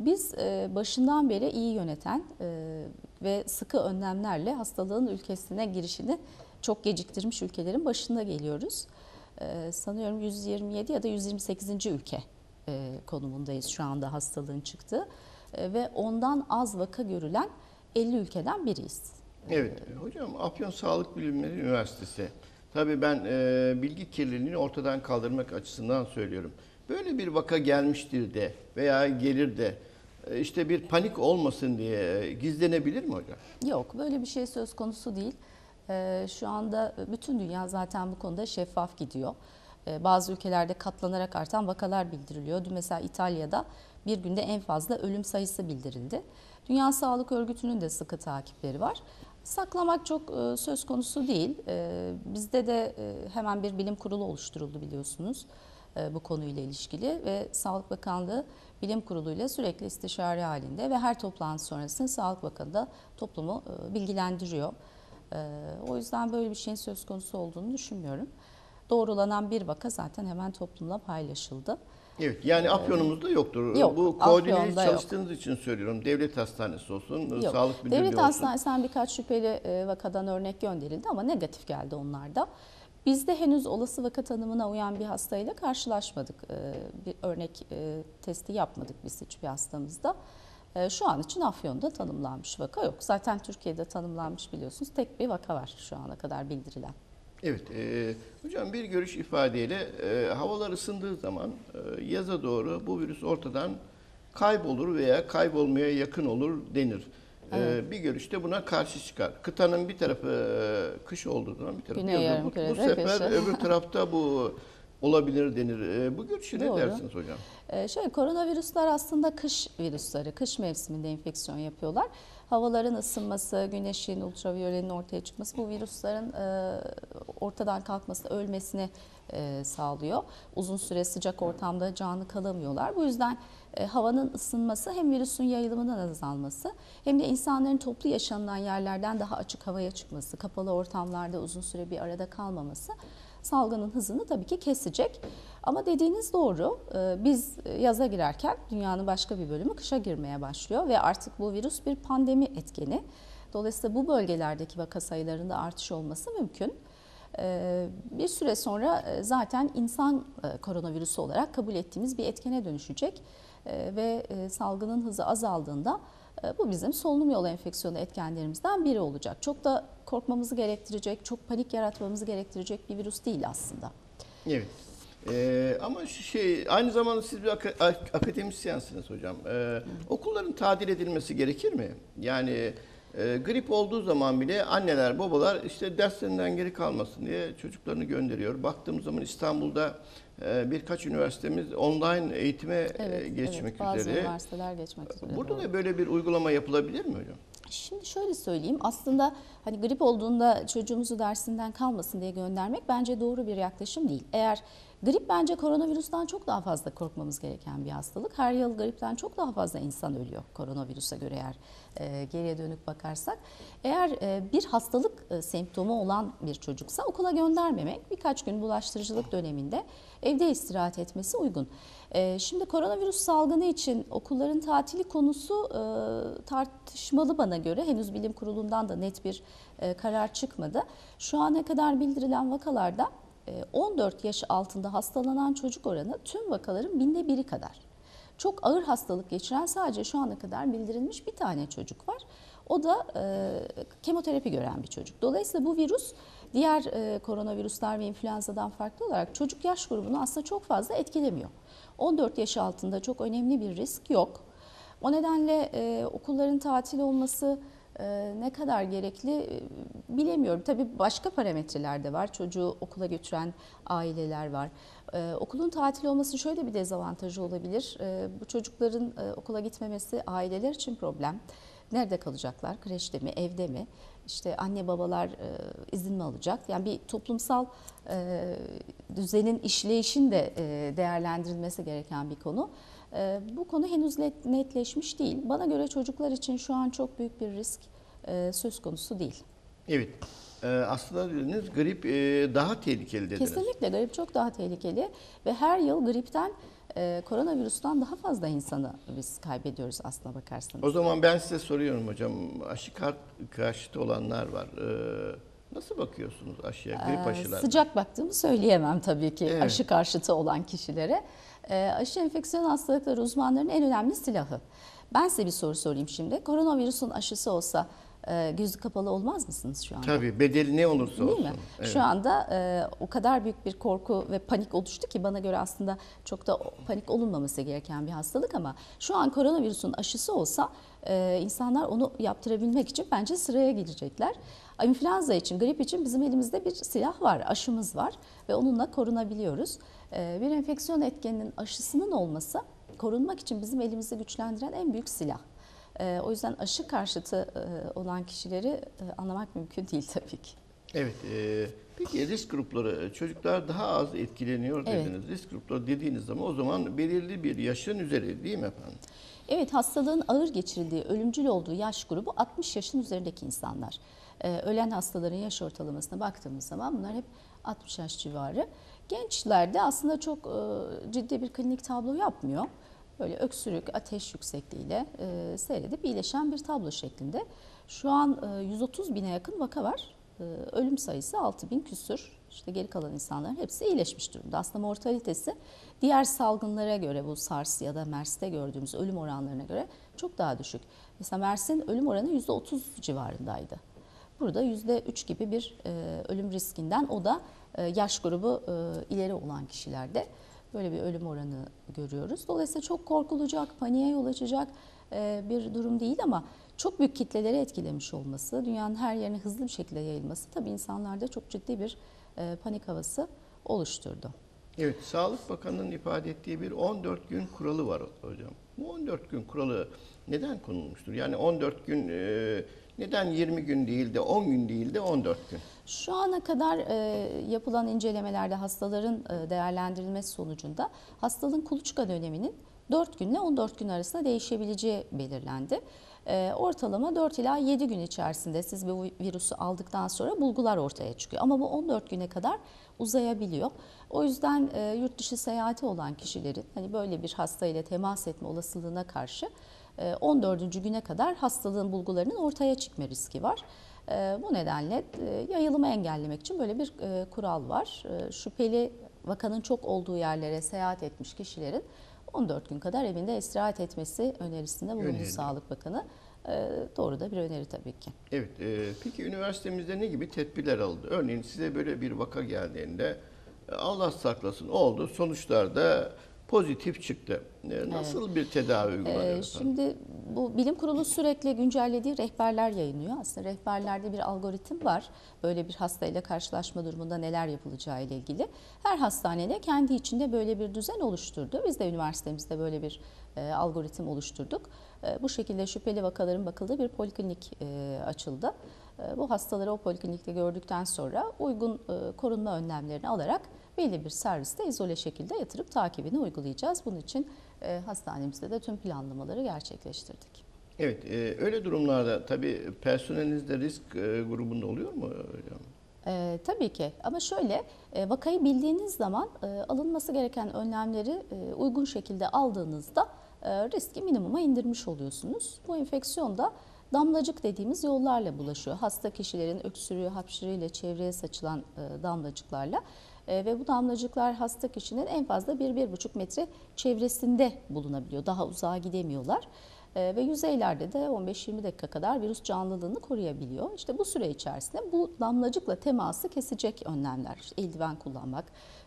Biz e, başından beri iyi yöneten e, ve sıkı önlemlerle hastalığın ülkesine girişini çok geciktirmiş ülkelerin başında geliyoruz. E, Sanıyorum 127 ya da 128. ülke e, konumundayız şu anda hastalığın çıktığı E, ve ondan az vaka görülen 50 ülkeden biriyiz. Evet hocam Afyon Sağlık Bilimleri Üniversitesi. Tabii ben e, bilgi kirliliğini ortadan kaldırmak açısından söylüyorum. Böyle bir vaka gelmiştir de veya gelir de e, işte bir panik olmasın diye e, gizlenebilir mi hocam? Yok böyle bir şey söz konusu değil. Ee, Şu anda bütün dünya zaten bu konuda şeffaf gidiyor. Bazı ülkelerde katlanarak artan vakalar bildiriliyor. Dün mesela İtalya'da bir günde en fazla ölüm sayısı bildirildi. Dünya Sağlık Örgütü'nün de sıkı takipleri var. Saklamak çok e, söz konusu değil. Ee, Bizde de e, hemen bir bilim kurulu oluşturuldu biliyorsunuz. e, bu konuyla ilişkili ve Sağlık Bakanlığı Bilim Kurulu ile sürekli istişare halinde ve her toplantı sonrasında Sağlık Bakanı da toplumu e, bilgilendiriyor. E, O yüzden böyle bir şeyin söz konusu olduğunu düşünmüyorum. Doğrulanan bir vaka zaten hemen toplumla paylaşıldı. Evet yani Afyon'umuzda yoktur. Yok, Bu koordineli Afyon'da yok. çalıştığınız için söylüyorum. Devlet hastanesi olsun, Yok. sağlık müdürlüğü Devlet olsun. hastanesinden birkaç şüpheli e, vakadan örnek gönderildi ama negatif geldi onlarda. Bizde henüz olası vaka tanımına uyan bir hastayla karşılaşmadık. E, Bir örnek e, testi yapmadık biz hiçbir hastamızda. Şu an için Afyon'da tanımlanmış vaka yok. Zaten Türkiye'de tanımlanmış biliyorsunuz tek bir vaka var şu ana kadar bildirilen. Evet, e, hocam bir görüş ifadeyle e, havalar ısındığı zaman e, yaza doğru bu virüs ortadan kaybolur veya kaybolmaya yakın olur denir. E, Evet. bir görüşte buna karşı çıkar. Kıtanın bir tarafı e, kış olduğu zaman bir tarafı Güney yaz olur. Bu, bu sefer kışı. öbür (laughs) tarafta bu olabilir denir. E, bu görüşe ne Doğru. dersiniz hocam? Ee, Şöyle koronavirüsler aslında kış virüsleri, kış mevsiminde enfeksiyon yapıyorlar. Havaların ısınması, güneşin, ultraviyolenin ortaya çıkması bu virüslerin e, ortadan kalkmasını, ölmesini e, sağlıyor. Uzun süre sıcak ortamda canlı kalamıyorlar. Bu yüzden e, havanın ısınması hem virüsün yayılımının azalması hem de insanların toplu yaşanılan yerlerden daha açık havaya çıkması, kapalı ortamlarda uzun süre bir arada kalmaması salgının hızını tabii ki kesecek. Ama dediğiniz doğru. Ee, Biz yaza girerken dünyanın başka bir bölümü kışa girmeye başlıyor ve artık bu virüs bir pandemi etkeni. Dolayısıyla bu bölgelerdeki vaka sayılarında artış olması mümkün. Ee, Bir süre sonra e, zaten insan e, koronavirüsü olarak kabul ettiğimiz bir etkene dönüşecek Ee, ve e, salgının hızı azaldığında e, bu bizim solunum yolu enfeksiyonu etkenlerimizden biri olacak. Çok da korkmamızı gerektirecek, çok panik yaratmamızı gerektirecek bir virüs değil aslında. Evet. Ee, ama şey aynı zamanda siz bir ak- akademisyensiniz hocam. Ee, okulların tadil edilmesi gerekir mi? Yani e, grip olduğu zaman bile anneler, babalar işte derslerinden geri kalmasın diye çocuklarını gönderiyor. Baktığımız zaman İstanbul'da e, birkaç üniversitemiz online eğitime e, Evet, geçmek evet, bazı üzere. üniversiteler geçmek üzere. Burada doğru. da böyle bir uygulama yapılabilir mi hocam? Şimdi şöyle söyleyeyim aslında hani grip olduğunda çocuğumuzu dersinden kalmasın diye göndermek bence doğru bir yaklaşım değil. Eğer grip bence koronavirüsten çok daha fazla korkmamız gereken bir hastalık. Her yıl gripten çok daha fazla insan ölüyor koronavirüse göre eğer e, geriye dönük bakarsak. Eğer e, bir hastalık e, semptomu olan bir çocuksa okula göndermemek birkaç gün bulaştırıcılık döneminde evde istirahat etmesi uygun. E, Şimdi koronavirüs salgını için okulların tatili konusu e, tartışmalı bana göre. Henüz bilim kurulundan da net bir e, karar çıkmadı. Şu ana kadar bildirilen vakalarda 14 yaş altında hastalanan çocuk oranı tüm vakaların binde biri kadar. Çok ağır hastalık geçiren sadece şu ana kadar bildirilmiş bir tane çocuk var. O da e, kemoterapi gören bir çocuk. Dolayısıyla bu virüs diğer e, koronavirüsler ve influenzadan farklı olarak çocuk yaş grubunu aslında çok fazla etkilemiyor. 14 yaş altında çok önemli bir risk yok. O nedenle e, okulların tatil olması e, ne kadar gerekli e, bilemiyorum. Tabii başka parametreler de var. Çocuğu okula götüren aileler var. E, okulun tatil olmasının şöyle bir dezavantajı olabilir. E, bu çocukların e, okula gitmemesi aileler için problem. Nerede kalacaklar? Kreşte mi, evde mi? İşte anne babalar e, izin mi alacak? Yani bir toplumsal e, düzenin işleyişin de e, değerlendirilmesi gereken bir konu. E, bu konu henüz net- netleşmiş değil. Bana göre çocuklar için şu an çok büyük bir risk e, söz konusu değil. Evet. Ee, aslında dediniz grip e, daha tehlikeli dediniz. Kesinlikle grip çok daha tehlikeli ve her yıl gripten e, koronavirüsten daha fazla insanı biz kaybediyoruz aslına bakarsanız. O zaman ben size soruyorum hocam. Aşı kart karşıtı olanlar var. Ee, nasıl bakıyorsunuz aşıya, grip Ee, aşılarına? Sıcak baktığımı söyleyemem tabii ki Evet. aşı karşıtı olan kişilere. Ee, aşı enfeksiyon hastalıkları uzmanlarının en önemli silahı. Ben size bir soru sorayım şimdi. Koronavirüsün aşısı olsa e, gözü kapalı olmaz mısınız şu anda? Tabii bedeli ne olursa Değil olsun. mi? Evet. Şu anda e, o kadar büyük bir korku ve panik oluştu ki bana göre aslında çok da panik olunmaması gereken bir hastalık ama şu an koronavirüsün aşısı olsa e, insanlar onu yaptırabilmek için bence sıraya girecekler. İnfluenza için, grip için bizim elimizde bir silah var, aşımız var ve onunla korunabiliyoruz. E, bir enfeksiyon etkeninin aşısının olması korunmak için bizim elimizi güçlendiren en büyük silah. E, o yüzden aşı karşıtı e, olan kişileri e, anlamak mümkün değil tabii ki. Evet. e, peki risk grupları çocuklar daha az etkileniyor Evet. dediniz. Risk grupları dediğiniz zaman o zaman belirli bir yaşın üzeri değil mi efendim? Evet hastalığın ağır geçirildiği, ölümcül olduğu yaş grubu 60 yaşın üzerindeki insanlar. Ee, ölen hastaların yaş ortalamasına baktığımız zaman bunlar hep 60 yaş civarı. Gençlerde aslında çok e, ciddi bir klinik tablo yapmıyor. Böyle öksürük, ateş yüksekliğiyle e, seyredip iyileşen bir tablo şeklinde. Şu an e, 130 bine yakın vaka var. E, ölüm sayısı 6 bin küsür. İşte geri kalan insanların hepsi iyileşmiş durumda. Aslında mortalitesi diğer salgınlara göre bu SARS ya da MERS'te gördüğümüz ölüm oranlarına göre çok daha düşük. Mesela MERS'in ölüm oranı %30 civarındaydı. Burada %3 gibi bir e, ölüm riskinden o da e, yaş grubu e, ileri olan kişilerde böyle bir ölüm oranı görüyoruz. Dolayısıyla çok korkulacak, paniğe yol açacak e, bir durum değil ama çok büyük kitleleri etkilemiş olması, dünyanın her yerine hızlı bir şekilde yayılması tabii insanlarda çok ciddi bir e, panik havası oluşturdu. Evet, Sağlık Bakanı'nın ifade ettiği bir 14 gün kuralı var hocam. Bu 14 gün kuralı neden konulmuştur? Yani 14 gün e, neden 20 gün değil de 10 gün değil de 14 gün? Şu ana kadar e, yapılan incelemelerde hastaların e, değerlendirilmesi sonucunda hastalığın kuluçka döneminin 4 günle 14 gün arasında değişebileceği belirlendi. E, ortalama 4 ila 7 gün içerisinde siz bu virüsü aldıktan sonra bulgular ortaya çıkıyor. Ama bu 14 güne kadar uzayabiliyor. O yüzden e, yurt dışı seyahati olan kişilerin hani böyle bir hasta ile temas etme olasılığına karşı e, 14. güne kadar hastalığın bulgularının ortaya çıkma riski var. E, Bu nedenle e, yayılımı engellemek için böyle bir e, kural var. E, Şüpheli vakanın çok olduğu yerlere seyahat etmiş kişilerin 14 gün kadar evinde istirahat etmesi önerisinde bulundu Öneriliyor. Sağlık Bakanı. E, Doğru da bir öneri tabii ki. Evet, e, peki üniversitemizde ne gibi tedbirler alındı? Örneğin size böyle bir vaka geldiğinde Allah saklasın oldu, sonuçlarda pozitif çıktı. E, Nasıl bir tedavi uygulanıyor? Ee, şimdi bu bilim kurulu sürekli güncellediği rehberler yayınlıyor. Aslında rehberlerde bir algoritm var. Böyle bir hastayla karşılaşma durumunda neler yapılacağı ile ilgili. Her hastane kendi içinde böyle bir düzen oluşturdu. Biz de üniversitemizde böyle bir e, algoritm oluşturduk. E, bu şekilde şüpheli vakaların bakıldığı bir poliklinik e, açıldı. E, bu hastaları o poliklinikte gördükten sonra uygun e, korunma önlemlerini alarak belli bir serviste izole şekilde yatırıp takibini uygulayacağız. Bunun için e, hastanemizde de tüm planlamaları gerçekleştirdik. Evet, e, öyle durumlarda tabii personeliniz de risk e, grubunda oluyor mu hocam? E, tabii ki ama şöyle e, vakayı bildiğiniz zaman e, alınması gereken önlemleri e, uygun şekilde aldığınızda e, riski minimuma indirmiş oluyorsunuz. Bu enfeksiyon da damlacık dediğimiz yollarla bulaşıyor. Hasta kişilerin öksürüğü, hapşırığıyla çevreye saçılan e, damlacıklarla E, ve bu damlacıklar hasta kişinin en fazla 1-1,5 metre çevresinde bulunabiliyor. Daha uzağa gidemiyorlar. E, ve yüzeylerde de 15-20 dakika kadar virüs canlılığını koruyabiliyor. İşte bu süre içerisinde bu damlacıkla teması kesecek önlemler. İşte eldiven kullanmak,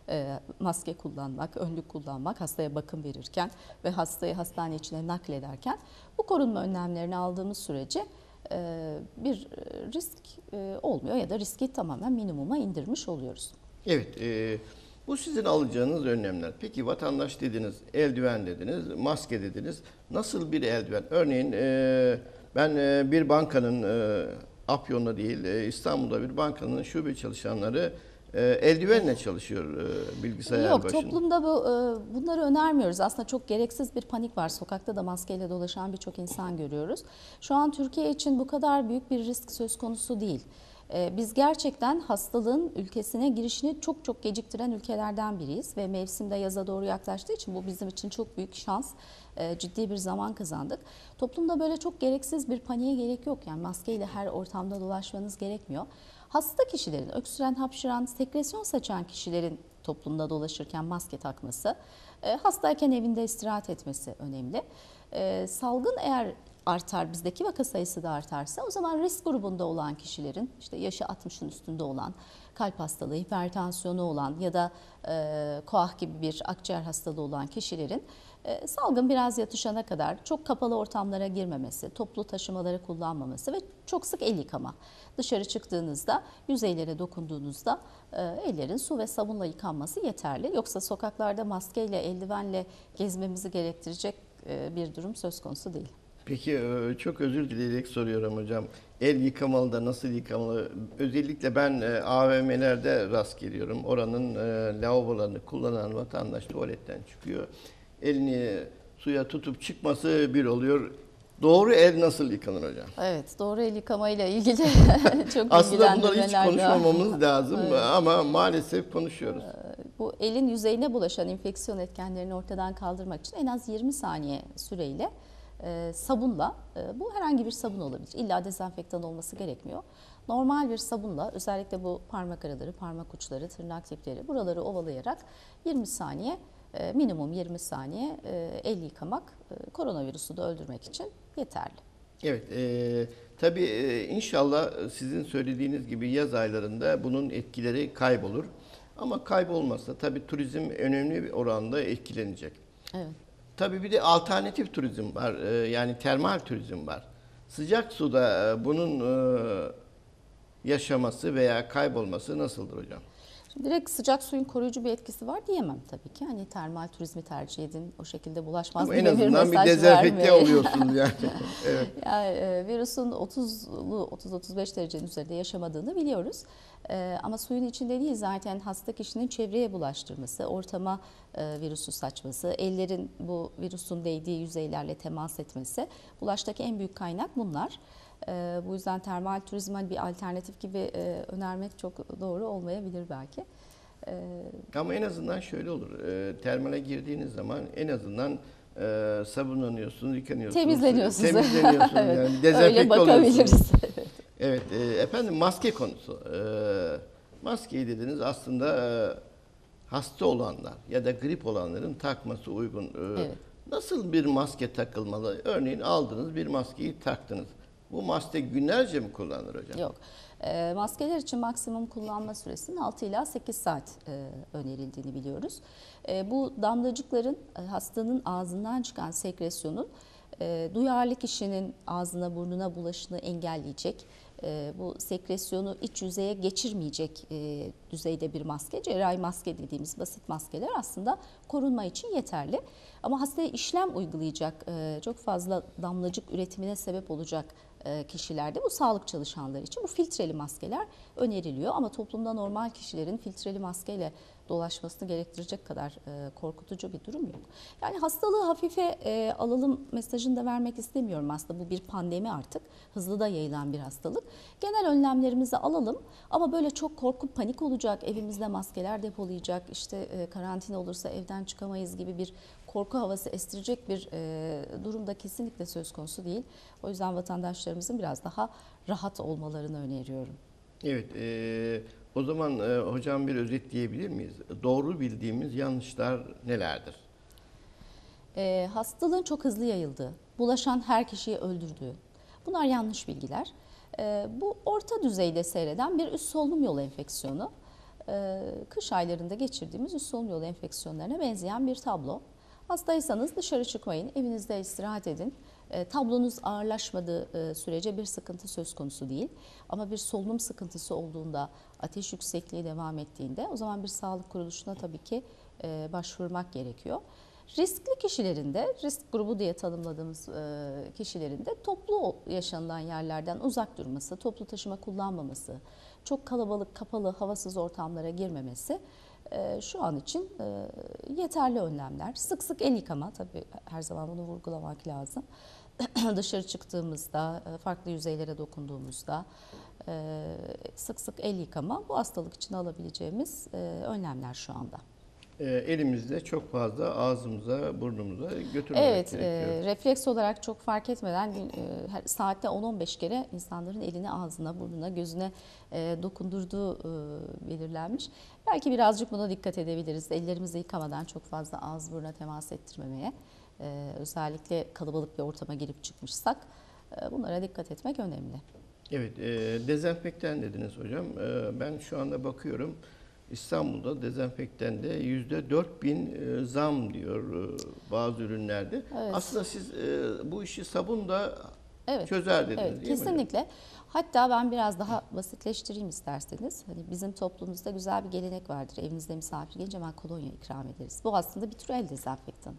e, maske kullanmak, önlük kullanmak hastaya bakım verirken ve hastayı hastane içine naklederken bu korunma önlemlerini aldığımız sürece e, bir risk e, olmuyor ya da riski tamamen minimuma indirmiş oluyoruz. Evet, e, bu sizin alacağınız önlemler. Peki vatandaş dediniz, eldiven dediniz, maske dediniz. Nasıl bir eldiven? Örneğin e, ben e, bir bankanın, e, Afyon'da değil e, İstanbul'da bir bankanın şube çalışanları e, eldivenle çalışıyor e, bilgisayar Yok başında. toplumda bu e, bunları önermiyoruz. Aslında çok gereksiz bir panik var. Sokakta da maskeyle dolaşan birçok insan görüyoruz. Şu an Türkiye için bu kadar büyük bir risk söz konusu değil. E, Biz gerçekten hastalığın ülkesine girişini çok çok geciktiren ülkelerden biriyiz ve mevsimde yaza doğru yaklaştığı için bu bizim için çok büyük şans. E, Ciddi bir zaman kazandık. Toplumda böyle çok gereksiz bir paniğe gerek yok. Yani maskeyle her ortamda dolaşmanız gerekmiyor. Hasta kişilerin, öksüren, hapşıran, sekresyon saçan kişilerin toplumda dolaşırken maske takması, e, hastayken evinde istirahat etmesi önemli. E, salgın eğer artar, bizdeki vaka sayısı da artarsa o zaman risk grubunda olan kişilerin, işte yaşı 60'ın üstünde olan, kalp hastalığı, hipertansiyonu olan ya da e, koah gibi bir akciğer hastalığı olan kişilerin e, salgın biraz yatışana kadar çok kapalı ortamlara girmemesi, toplu taşımaları kullanmaması ve çok sık el yıkama. Dışarı çıktığınızda, yüzeylere dokunduğunuzda e, ellerin su ve sabunla yıkanması yeterli. Yoksa sokaklarda maskeyle, eldivenle gezmemizi gerektirecek e, bir durum söz konusu değil. Peki e, çok özür dileyerek soruyorum hocam. El yıkamalı da nasıl yıkamalı? Özellikle ben e, AVM'lerde rast geliyorum. Oranın e, lavabolarını kullanan vatandaş tuvaletten çıkıyor. Elini suya tutup çıkması bir oluyor. Doğru el nasıl yıkanır hocam? Evet, doğru el yıkamayla ilgili (laughs) çok Aslında bunları hiç var. konuşmamamız lazım Evet. ama maalesef konuşuyoruz. Bu elin yüzeyine bulaşan enfeksiyon etkenlerini ortadan kaldırmak için en az 20 saniye süreyle e, sabunla, e, bu herhangi bir sabun olabilir. İlla dezenfektan olması gerekmiyor. Normal bir sabunla özellikle bu parmak araları, parmak uçları, tırnak dipleri buraları ovalayarak 20 saniye e, minimum 20 saniye e, el yıkamak e, koronavirüsü de öldürmek için yeterli. Evet, e, tabii e, inşallah sizin söylediğiniz gibi yaz aylarında bunun etkileri kaybolur. Ama kaybolmazsa tabii turizm önemli bir oranda etkilenecek. Evet. Tabii bir de alternatif turizm var, e, yani termal turizm var. Sıcak suda e, bunun e, yaşaması veya kaybolması nasıldır hocam? Direkt sıcak suyun koruyucu bir etkisi var diyemem tabii ki. Hani termal turizmi tercih edin, o şekilde bulaşmaz diye en azından bir mesaj dezenfekte vermeyin. oluyorsunuz yani. (laughs) evet. Yani e, virüsün 30'lu 30-35 derecenin üzerinde yaşamadığını biliyoruz. E, ama suyun içinde değil zaten hasta kişinin çevreye bulaştırması, ortama e, virüsü saçması, ellerin bu virüsün değdiği yüzeylerle temas etmesi. Bulaştaki en büyük kaynak bunlar. E, bu yüzden termal turizme bir alternatif gibi e, önermek çok doğru olmayabilir belki. E, Ama en azından şöyle olur. E, termale girdiğiniz zaman en azından e, sabunlanıyorsunuz, yıkanıyorsunuz. Temizleniyorsunuz. Temizleniyorsunuz. (laughs) Evet. yani dezenfekte bakabiliriz. (laughs) oluyorsunuz. evet. e, efendim maske konusu. E, maskeyi dediniz aslında e, hasta olanlar ya da grip olanların takması uygun. E, Evet. Nasıl bir maske takılmalı? Örneğin aldınız bir maskeyi taktınız. Bu maske günlerce mi kullanılır hocam? Yok. E, maskeler için maksimum kullanma süresinin 6 ila 8 saat e, önerildiğini biliyoruz. E, bu damlacıkların e, hastanın ağzından çıkan sekresyonun e, duyarlı kişinin ağzına burnuna bulaşını engelleyecek. E, bu sekresyonu iç yüzeye geçirmeyecek e, düzeyde bir maske. Cerrahi maske dediğimiz basit maskeler aslında korunma için yeterli. Ama hastaya işlem uygulayacak, e, çok fazla damlacık üretimine sebep olacak kişilerde bu sağlık çalışanları için bu filtreli maskeler öneriliyor ama toplumda normal kişilerin filtreli maskeyle dolaşmasını gerektirecek kadar e, korkutucu bir durum yok. Yani hastalığı hafife e, alalım mesajını da vermek istemiyorum aslında bu bir pandemi artık hızlı da yayılan bir hastalık. Genel önlemlerimizi alalım ama böyle çok korkup panik olacak evimizde maskeler depolayacak işte e, karantina olursa evden çıkamayız gibi bir korku havası estirecek bir e, durumda kesinlikle söz konusu değil. O yüzden vatandaşlarımızın biraz daha rahat olmalarını öneriyorum. Evet, e, o zaman e, hocam bir özet diyebilir miyiz? Doğru bildiğimiz yanlışlar nelerdir? E, hastalığın çok hızlı yayıldığı, bulaşan her kişiyi öldürdüğü, bunlar yanlış bilgiler. E, bu orta düzeyde seyreden bir üst solunum yolu enfeksiyonu. E, kış aylarında geçirdiğimiz üst solunum yolu enfeksiyonlarına benzeyen bir tablo. Hastaysanız dışarı çıkmayın, evinizde istirahat edin. E, tablonuz ağırlaşmadığı e, sürece bir sıkıntı söz konusu değil. Ama bir solunum sıkıntısı olduğunda, ateş yüksekliği devam ettiğinde o zaman bir sağlık kuruluşuna tabii ki e, başvurmak gerekiyor. Riskli kişilerinde, risk grubu diye tanımladığımız e, kişilerinde toplu yaşanılan yerlerden uzak durması, toplu taşıma kullanmaması, çok kalabalık, kapalı, havasız ortamlara girmemesi şu an için e, yeterli önlemler. Sık sık el yıkama, tabii her zaman bunu vurgulamak lazım. (clears throat) Dışarı çıktığımızda, e, farklı yüzeylere dokunduğumuzda e, sık sık el yıkama bu hastalık için alabileceğimiz önlemler şu anda. Elimizde çok fazla ağzımıza, burnumuza götürmemek Evet, gerekiyor. e, refleks olarak çok fark etmeden her, saatte 10-15 kere insanların elini ağzına, burnuna, gözüne e, dokundurduğu e, belirlenmiş. Belki birazcık buna dikkat edebiliriz. Ellerimizi yıkamadan çok fazla ağız buruna temas ettirmemeye. E, özellikle kalabalık bir ortama girip çıkmışsak e, bunlara dikkat etmek önemli. Evet, e, dezenfektan dediniz hocam. E, ben şu anda bakıyorum İstanbul'da dezenfektende yüzde 4000 e, zam diyor e, bazı ürünlerde. Evet. Aslında siz e, bu işi sabunla Evet. çözer dediniz evet, değil mi? hocam? Kesinlikle. Hatta ben biraz daha basitleştireyim isterseniz. Hani bizim toplumumuzda güzel bir gelenek vardır. Evinizde misafir gelince hemen kolonya ikram ederiz. Bu aslında bir tür el dezenfektanı.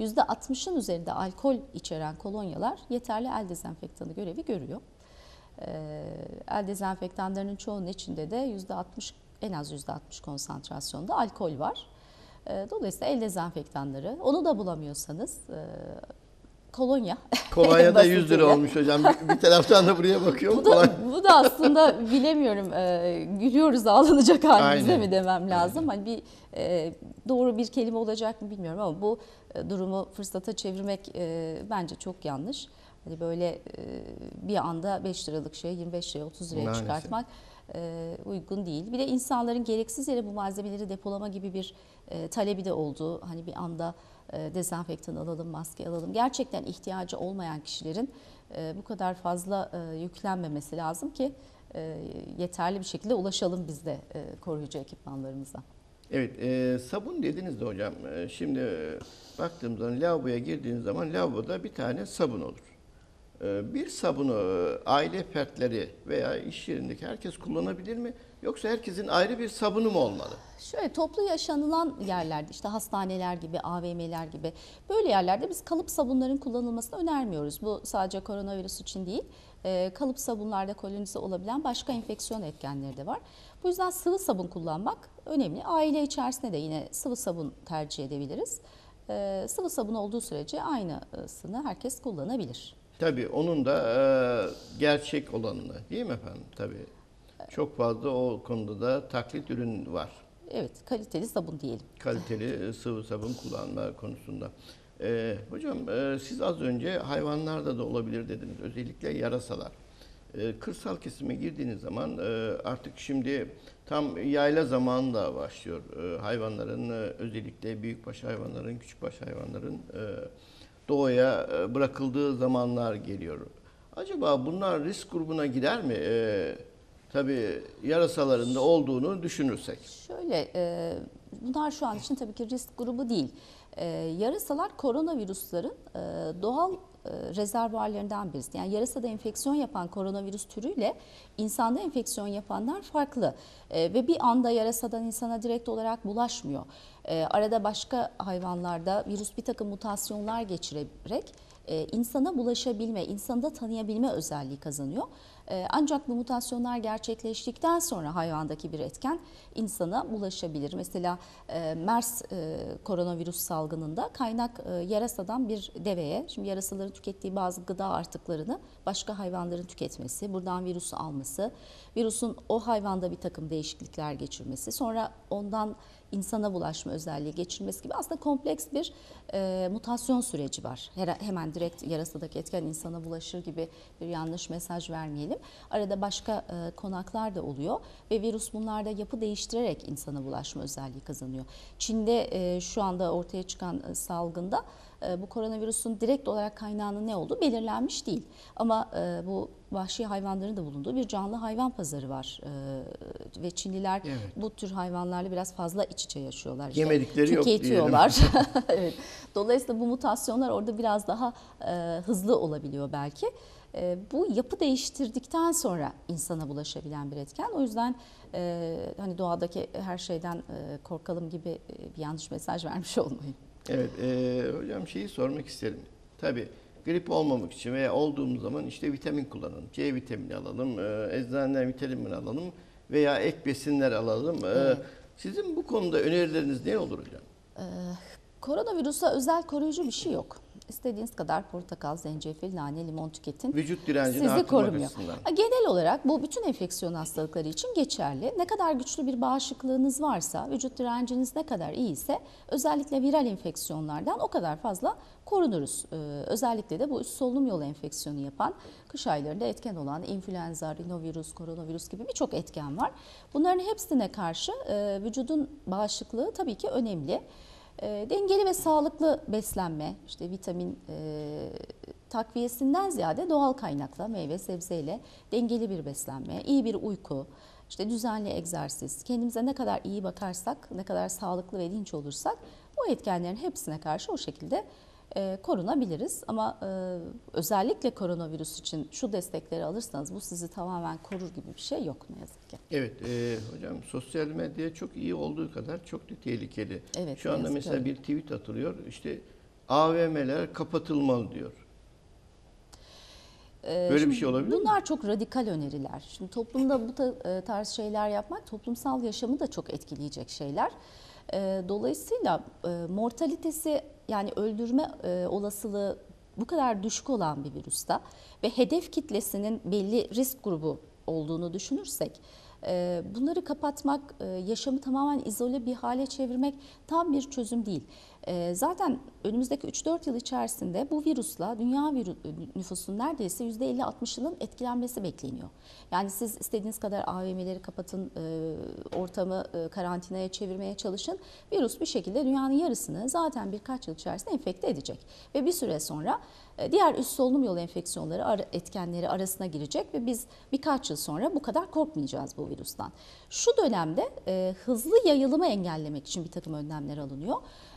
%60'ın üzerinde alkol içeren kolonyalar yeterli el dezenfektanı görevi görüyor. Ee, el dezenfektanlarının çoğunun içinde de %60 en az %60 konsantrasyonda alkol var. Ee, Dolayısıyla el dezenfektanları, onu da bulamıyorsanız e, kolonya. Kolonya da 100 lira olmuş hocam. Bir, bir taraftan da buraya bakıyorum. Bu da, bu da aslında bilemiyorum e, gülüyoruz ağlanacak halimize Aynen. mi demem lazım. Hani bir e, doğru bir kelime olacak mı bilmiyorum ama bu e, durumu fırsata çevirmek e, bence çok yanlış. Hani böyle e, bir anda 5 liralık şeyi 25 liraya 30 liraya Maalesef. çıkartmak e, uygun değil. Bir de insanların gereksiz yere bu malzemeleri depolama gibi bir e, talebi de oldu. Hani bir anda dezenfektan alalım, maske alalım. Gerçekten ihtiyacı olmayan kişilerin e, bu kadar fazla e, yüklenmemesi lazım ki e, yeterli bir şekilde ulaşalım biz de e, koruyucu ekipmanlarımıza. Evet, e, sabun dediniz de hocam. E, şimdi e, baktığım zaman lavaboya girdiğiniz zaman lavaboda bir tane sabun olur. E, bir sabunu e, aile fertleri veya iş yerindeki herkes kullanabilir mi? Yoksa herkesin ayrı bir sabunu mu olmalı? Şöyle toplu yaşanılan yerlerde işte hastaneler gibi, AVM'ler gibi böyle yerlerde biz kalıp sabunların kullanılmasını önermiyoruz. Bu sadece koronavirüs için değil, e, kalıp sabunlarda kolonize olabilen başka enfeksiyon etkenleri de var. Bu yüzden sıvı sabun kullanmak önemli. Aile içerisinde de yine sıvı sabun tercih edebiliriz. E, Sıvı sabun olduğu sürece aynısını herkes kullanabilir. Tabii onun da e, gerçek olanını değil mi efendim? Tabii. Çok fazla o konuda da taklit ürün var. Evet, kaliteli sabun diyelim. Kaliteli e, sıvı sabun kullanma konusunda. E, hocam e, siz az önce hayvanlarda da olabilir dediniz. Özellikle yarasalar. E, kırsal kesime girdiğiniz zaman e, artık şimdi tam yayla zamanı da başlıyor. E, hayvanların e, özellikle büyükbaş hayvanların, küçükbaş hayvanların e, doğaya e, bırakıldığı zamanlar geliyor. Acaba bunlar risk grubuna girer mi? E, tabii yarasaların da olduğunu düşünürsek. Şöyle, e, bunlar şu an için tabii ki risk grubu değil. E, yarasalar koronavirüslerin e, doğal e, rezervuarlarından birisi. Yani yarasada enfeksiyon yapan koronavirüs türüyle insanda enfeksiyon yapanlar farklı. E, ve bir anda yarasadan insana direkt olarak bulaşmıyor. E, arada başka hayvanlarda virüs bir takım mutasyonlar geçirerek e, insana bulaşabilme, insanı da tanıyabilme özelliği kazanıyor. E, ancak bu mutasyonlar gerçekleştikten sonra hayvandaki bir etken insana bulaşabilir. Mesela e, MERS e, koronavirüs salgınında kaynak e, yarasadan bir deveye, şimdi yarasaların tükettiği bazı gıda artıklarını başka hayvanların tüketmesi, buradan virüsü alması, virüsün o hayvanda bir takım değişiklikler geçirmesi, sonra ondan insana bulaşma özelliği geçirmesi gibi aslında kompleks bir e, mutasyon süreci var. Her, hemen direkt yarasadaki etken insana bulaşır gibi bir yanlış mesaj vermeyelim. Arada başka e, konaklar da oluyor ve virüs bunlarda yapı değiştirerek insana bulaşma özelliği kazanıyor. Çin'de e, şu anda ortaya çıkan e, salgında bu koronavirüsün direkt olarak kaynağının ne olduğu belirlenmiş değil. Ama e, bu vahşi hayvanların da bulunduğu bir canlı hayvan pazarı var. E, ve Çinliler Evet. bu tür hayvanlarla biraz fazla iç içe yaşıyorlar. İşte Yemedikleri yok diyelim. Tüketiyorlar. (laughs) evet. Dolayısıyla bu mutasyonlar orada biraz daha e, hızlı olabiliyor belki. E, bu yapı değiştirdikten sonra insana bulaşabilen bir etken. O yüzden e, hani doğadaki her şeyden e, korkalım gibi e, bir yanlış mesaj vermiş olmayın. Evet, e, hocam şeyi sormak isterim. Tabii grip olmamak için veya olduğumuz zaman işte vitamin kullanalım. C vitamini alalım, e, eczaneden vitamin alalım veya ek besinler alalım. E, Evet. Sizin bu konuda önerileriniz ne olur hocam? Ee, koronavirüse özel koruyucu bir şey yok. İstediğiniz kadar portakal, zencefil, nane, limon tüketin. Vücut direncini Sizi korumuyor. açısından. Genel olarak bu bütün enfeksiyon hastalıkları için geçerli. Ne kadar güçlü bir bağışıklığınız varsa, vücut direnciniz ne kadar iyiyse özellikle viral enfeksiyonlardan o kadar fazla korunuruz. Ee, özellikle de bu üst solunum yolu enfeksiyonu yapan, kış aylarında etken olan influenza, rinovirüs, koronavirüs gibi birçok etken var. Bunların hepsine karşı e, vücudun bağışıklığı tabii ki önemli. E, dengeli ve sağlıklı beslenme, işte vitamin e, takviyesinden ziyade doğal kaynakla meyve sebzeyle dengeli bir beslenme, iyi bir uyku, işte düzenli egzersiz, kendimize ne kadar iyi bakarsak, ne kadar sağlıklı ve dinç olursak bu etkenlerin hepsine karşı o şekilde e, korunabiliriz. Ama e, özellikle koronavirüs için şu destekleri alırsanız bu sizi tamamen korur gibi bir şey yok ne yazık ki. Evet e, hocam sosyal medya çok iyi olduğu kadar çok da tehlikeli. Evet, Şu anda mesela öyle. bir tweet atılıyor işte AVM'ler kapatılmalı diyor. Ee, Böyle bir şimdi şey olabilir mi? Bunlar çok radikal öneriler. Şimdi toplumda bu ta- e, tarz şeyler yapmak toplumsal yaşamı da çok etkileyecek şeyler. Dolayısıyla e, mortalitesi yani öldürme e, olasılığı bu kadar düşük olan bir virüste ve hedef kitlesinin belli risk grubu olduğunu düşünürsek e, bunları kapatmak, e, yaşamı tamamen izole bir hale çevirmek tam bir çözüm değil. E, Zaten önümüzdeki 3-4 yıl içerisinde bu virüsle dünya virü- nüfusunun neredeyse %50-60'ının etkilenmesi bekleniyor. Yani siz istediğiniz kadar AVM'leri kapatın, e, ortamı e, karantinaya çevirmeye çalışın. Virüs bir şekilde dünyanın yarısını zaten birkaç yıl içerisinde enfekte edecek. Ve bir süre sonra e, diğer üst solunum yolu enfeksiyonları ara- etkenleri arasına girecek ve biz birkaç yıl sonra bu kadar korkmayacağız bu virüsten. Şu dönemde e, hızlı yayılımı engellemek için bir takım önlemler alınıyor.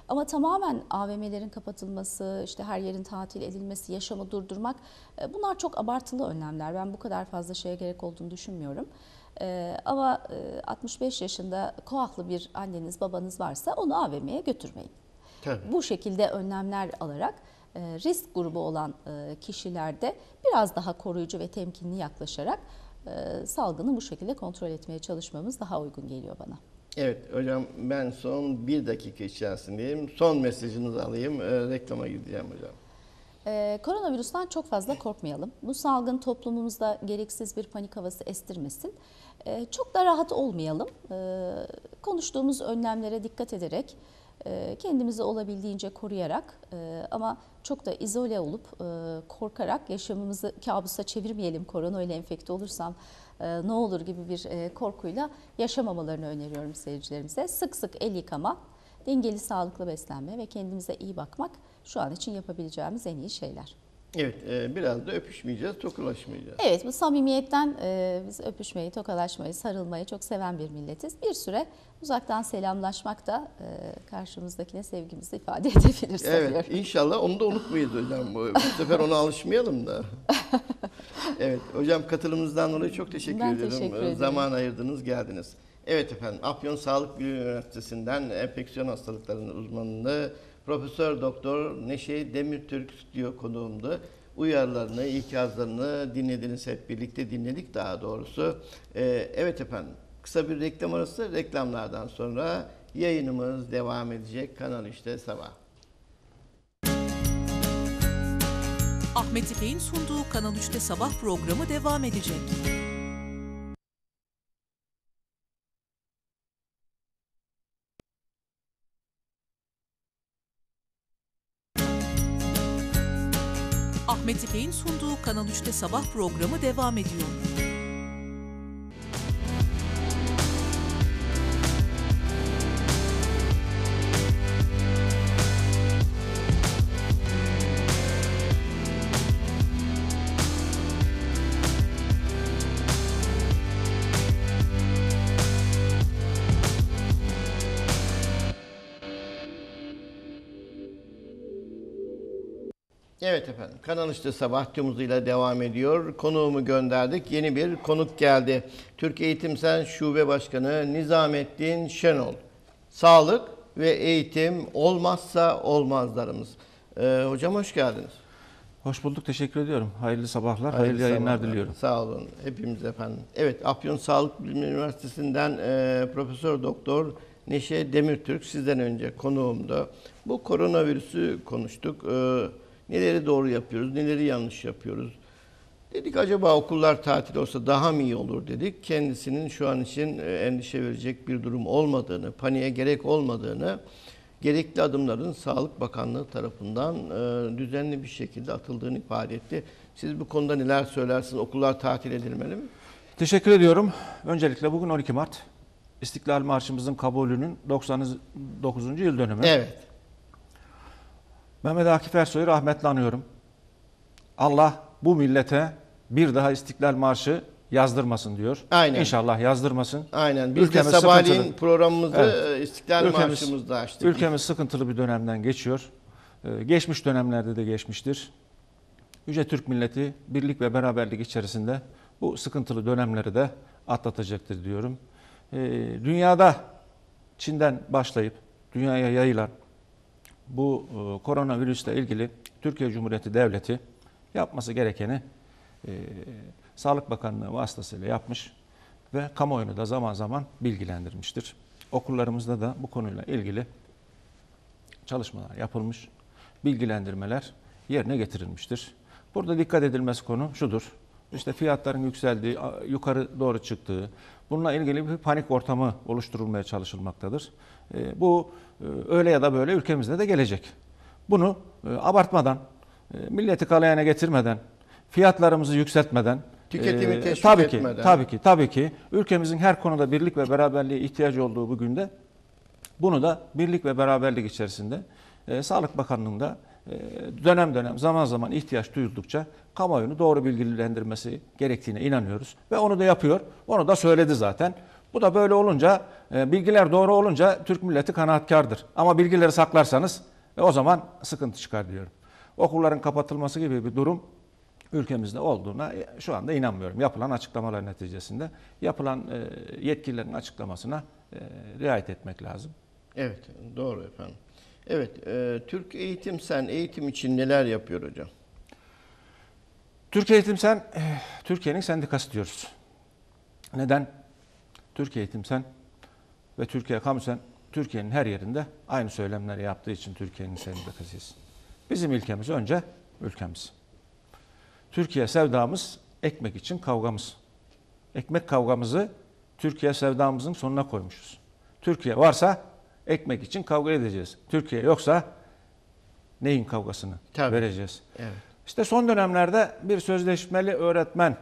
Ama tamamen AVM'lerin kapatılması, işte her yerin tatil edilmesi, yaşamı durdurmak e, bunlar çok abartılı önlemler. Ben bu kadar fazla şeye gerek olduğunu düşünmüyorum. E, Ama e, 65 yaşında koahlı bir anneniz, babanız varsa onu AVM'ye götürmeyin. Tabii. Bu şekilde önlemler alarak e, risk grubu olan e, kişilerde biraz daha koruyucu ve temkinli yaklaşarak e, salgını bu şekilde kontrol etmeye çalışmamız daha uygun geliyor bana. Evet hocam ben son bir dakika içerisindeyim. Son mesajınızı alayım. E, reklama gideceğim hocam. Ee, koronavirüsten çok fazla korkmayalım. Bu salgın toplumumuzda gereksiz bir panik havası estirmesin. Ee, çok da rahat olmayalım. Ee, konuştuğumuz önlemlere dikkat ederek, e, kendimizi olabildiğince koruyarak e, ama çok da izole olup e, korkarak yaşamımızı kabusa çevirmeyelim. Korona ile enfekte olursam e, ne olur gibi bir e, korkuyla yaşamamalarını öneriyorum seyircilerimize. Sık sık el yıkama, dengeli sağlıklı beslenme ve kendimize iyi bakmak şu an için yapabileceğimiz en iyi şeyler. Evet e, biraz da öpüşmeyeceğiz, tokulaşmayacağız. Evet bu samimiyetten e, biz öpüşmeyi, tokalaşmayı, sarılmayı çok seven bir milletiz. Bir süre uzaktan selamlaşmak da e, karşımızdakine sevgimizi ifade (laughs) edebilir sanıyorum. Evet inşallah onu da unutmayız hocam. Bu bu (laughs) sefer ona alışmayalım da. evet hocam katılımınızdan dolayı çok teşekkür Ben ederim. teşekkür ederim. Zaman ayırdınız geldiniz. Evet efendim Afyon Sağlık Bilim Üniversitesi'nden enfeksiyon hastalıklarının uzmanlığı Profesör Doktor Neşe Demirtürk stüdyo konuğumdu. Uyarılarını, ikazlarını dinlediniz hep birlikte dinledik daha doğrusu. Ee, evet efendim kısa bir reklam arası reklamlardan sonra yayınımız devam edecek. Kanal işte sabah. Ahmet İpek'in sunduğu Kanal 3'te sabah programı devam edecek. İpek'in sunduğu Kanal 3'te sabah programı devam ediyor. Evet efendim. Kanal işte sabah tümüzüyle devam ediyor. Konuğumu gönderdik. Yeni bir konuk geldi. Türk Eğitimsel Şube Başkanı Nizamettin Şenol. Sağlık ve eğitim olmazsa olmazlarımız. Ee, hocam hoş geldiniz. Hoş bulduk, teşekkür ediyorum. Hayırlı sabahlar, hayırlı, yayınlar sabahlar. diliyorum. Sağ olun hepimiz efendim. Evet Afyon Sağlık Bilimleri Üniversitesi'nden e, Profesör Doktor Neşe Demirtürk sizden önce konuğumdu. Bu koronavirüsü konuştuk. E, neleri doğru yapıyoruz, neleri yanlış yapıyoruz. Dedik acaba okullar tatil olsa daha mı iyi olur dedik. Kendisinin şu an için e, endişe verecek bir durum olmadığını, paniğe gerek olmadığını, gerekli adımların Sağlık Bakanlığı tarafından e, düzenli bir şekilde atıldığını ifade etti. Siz bu konuda neler söylersiniz? Okullar tatil edilmeli mi? Teşekkür ediyorum. Öncelikle bugün 12 Mart. İstiklal Marşımızın kabulünün 99. yıl dönümü. Evet. Mehmet Akif Ersoy'u rahmetle anıyorum. Allah bu millete bir daha İstiklal Marşı yazdırmasın diyor. Aynen. İnşallah yazdırmasın. Aynen. Biz de Ülkemiz sabahleyin sıkıntılı. programımızı, e, İstiklal Ülkemiz- Marşımızda açtık. Ülkemiz sıkıntılı bir dönemden geçiyor. e, geçmiş dönemlerde de geçmiştir. Yüce Türk milleti birlik ve beraberlik içerisinde bu sıkıntılı dönemleri de atlatacaktır diyorum. E, dünyada Çin'den başlayıp dünyaya yayılan bu e, koronavirüsle ilgili Türkiye Cumhuriyeti Devleti yapması gerekeni e, Sağlık Bakanlığı vasıtasıyla yapmış ve kamuoyunu da zaman zaman bilgilendirmiştir. Okullarımızda da bu konuyla ilgili çalışmalar yapılmış, bilgilendirmeler yerine getirilmiştir. Burada dikkat edilmesi konu şudur. İşte fiyatların yükseldiği, yukarı doğru çıktığı, bununla ilgili bir panik ortamı oluşturulmaya çalışılmaktadır. E, bu e, öyle ya da böyle ülkemizde de gelecek. Bunu e, abartmadan, milleti kalayana getirmeden, fiyatlarımızı yükseltmeden, Tüketimi teşvik tabii ki, etmeden. Tabii ki, tabii ki ülkemizin her konuda birlik ve beraberliğe ihtiyacı olduğu bu günde bunu da birlik ve beraberlik içerisinde Sağlık Bakanlığı'nda dönem dönem zaman zaman ihtiyaç duyuldukça kamuoyunu doğru bilgilendirmesi gerektiğine inanıyoruz. Ve onu da yapıyor. Onu da söyledi zaten. Bu da böyle olunca, e, bilgiler doğru olunca Türk milleti kanaatkardır. Ama bilgileri saklarsanız e, o zaman sıkıntı çıkar diyorum. Okulların kapatılması gibi bir durum ülkemizde olduğuna e, şu anda inanmıyorum. Yapılan açıklamalar neticesinde yapılan yetkililerin açıklamasına riayet etmek lazım. Evet, doğru efendim. Evet, e, Türk Eğitim Sen eğitim için neler yapıyor hocam? Türk Eğitim Sen, eh, Türkiye'nin sendikası diyoruz. Neden? Türk Eğitim Sen ve Türkiye Kamu Sen, Türkiye'nin her yerinde aynı söylemleri yaptığı için Türkiye'nin sendikasıyız. Bizim ilkemiz önce ülkemiz. Türkiye sevdamız ekmek için kavgamız. Ekmek kavgamızı Türkiye sevdamızın sonuna koymuşuz. Türkiye varsa ekmek için kavga edeceğiz. Türkiye yoksa neyin kavgasını Tabii. vereceğiz? Evet. İşte son dönemlerde bir sözleşmeli öğretmen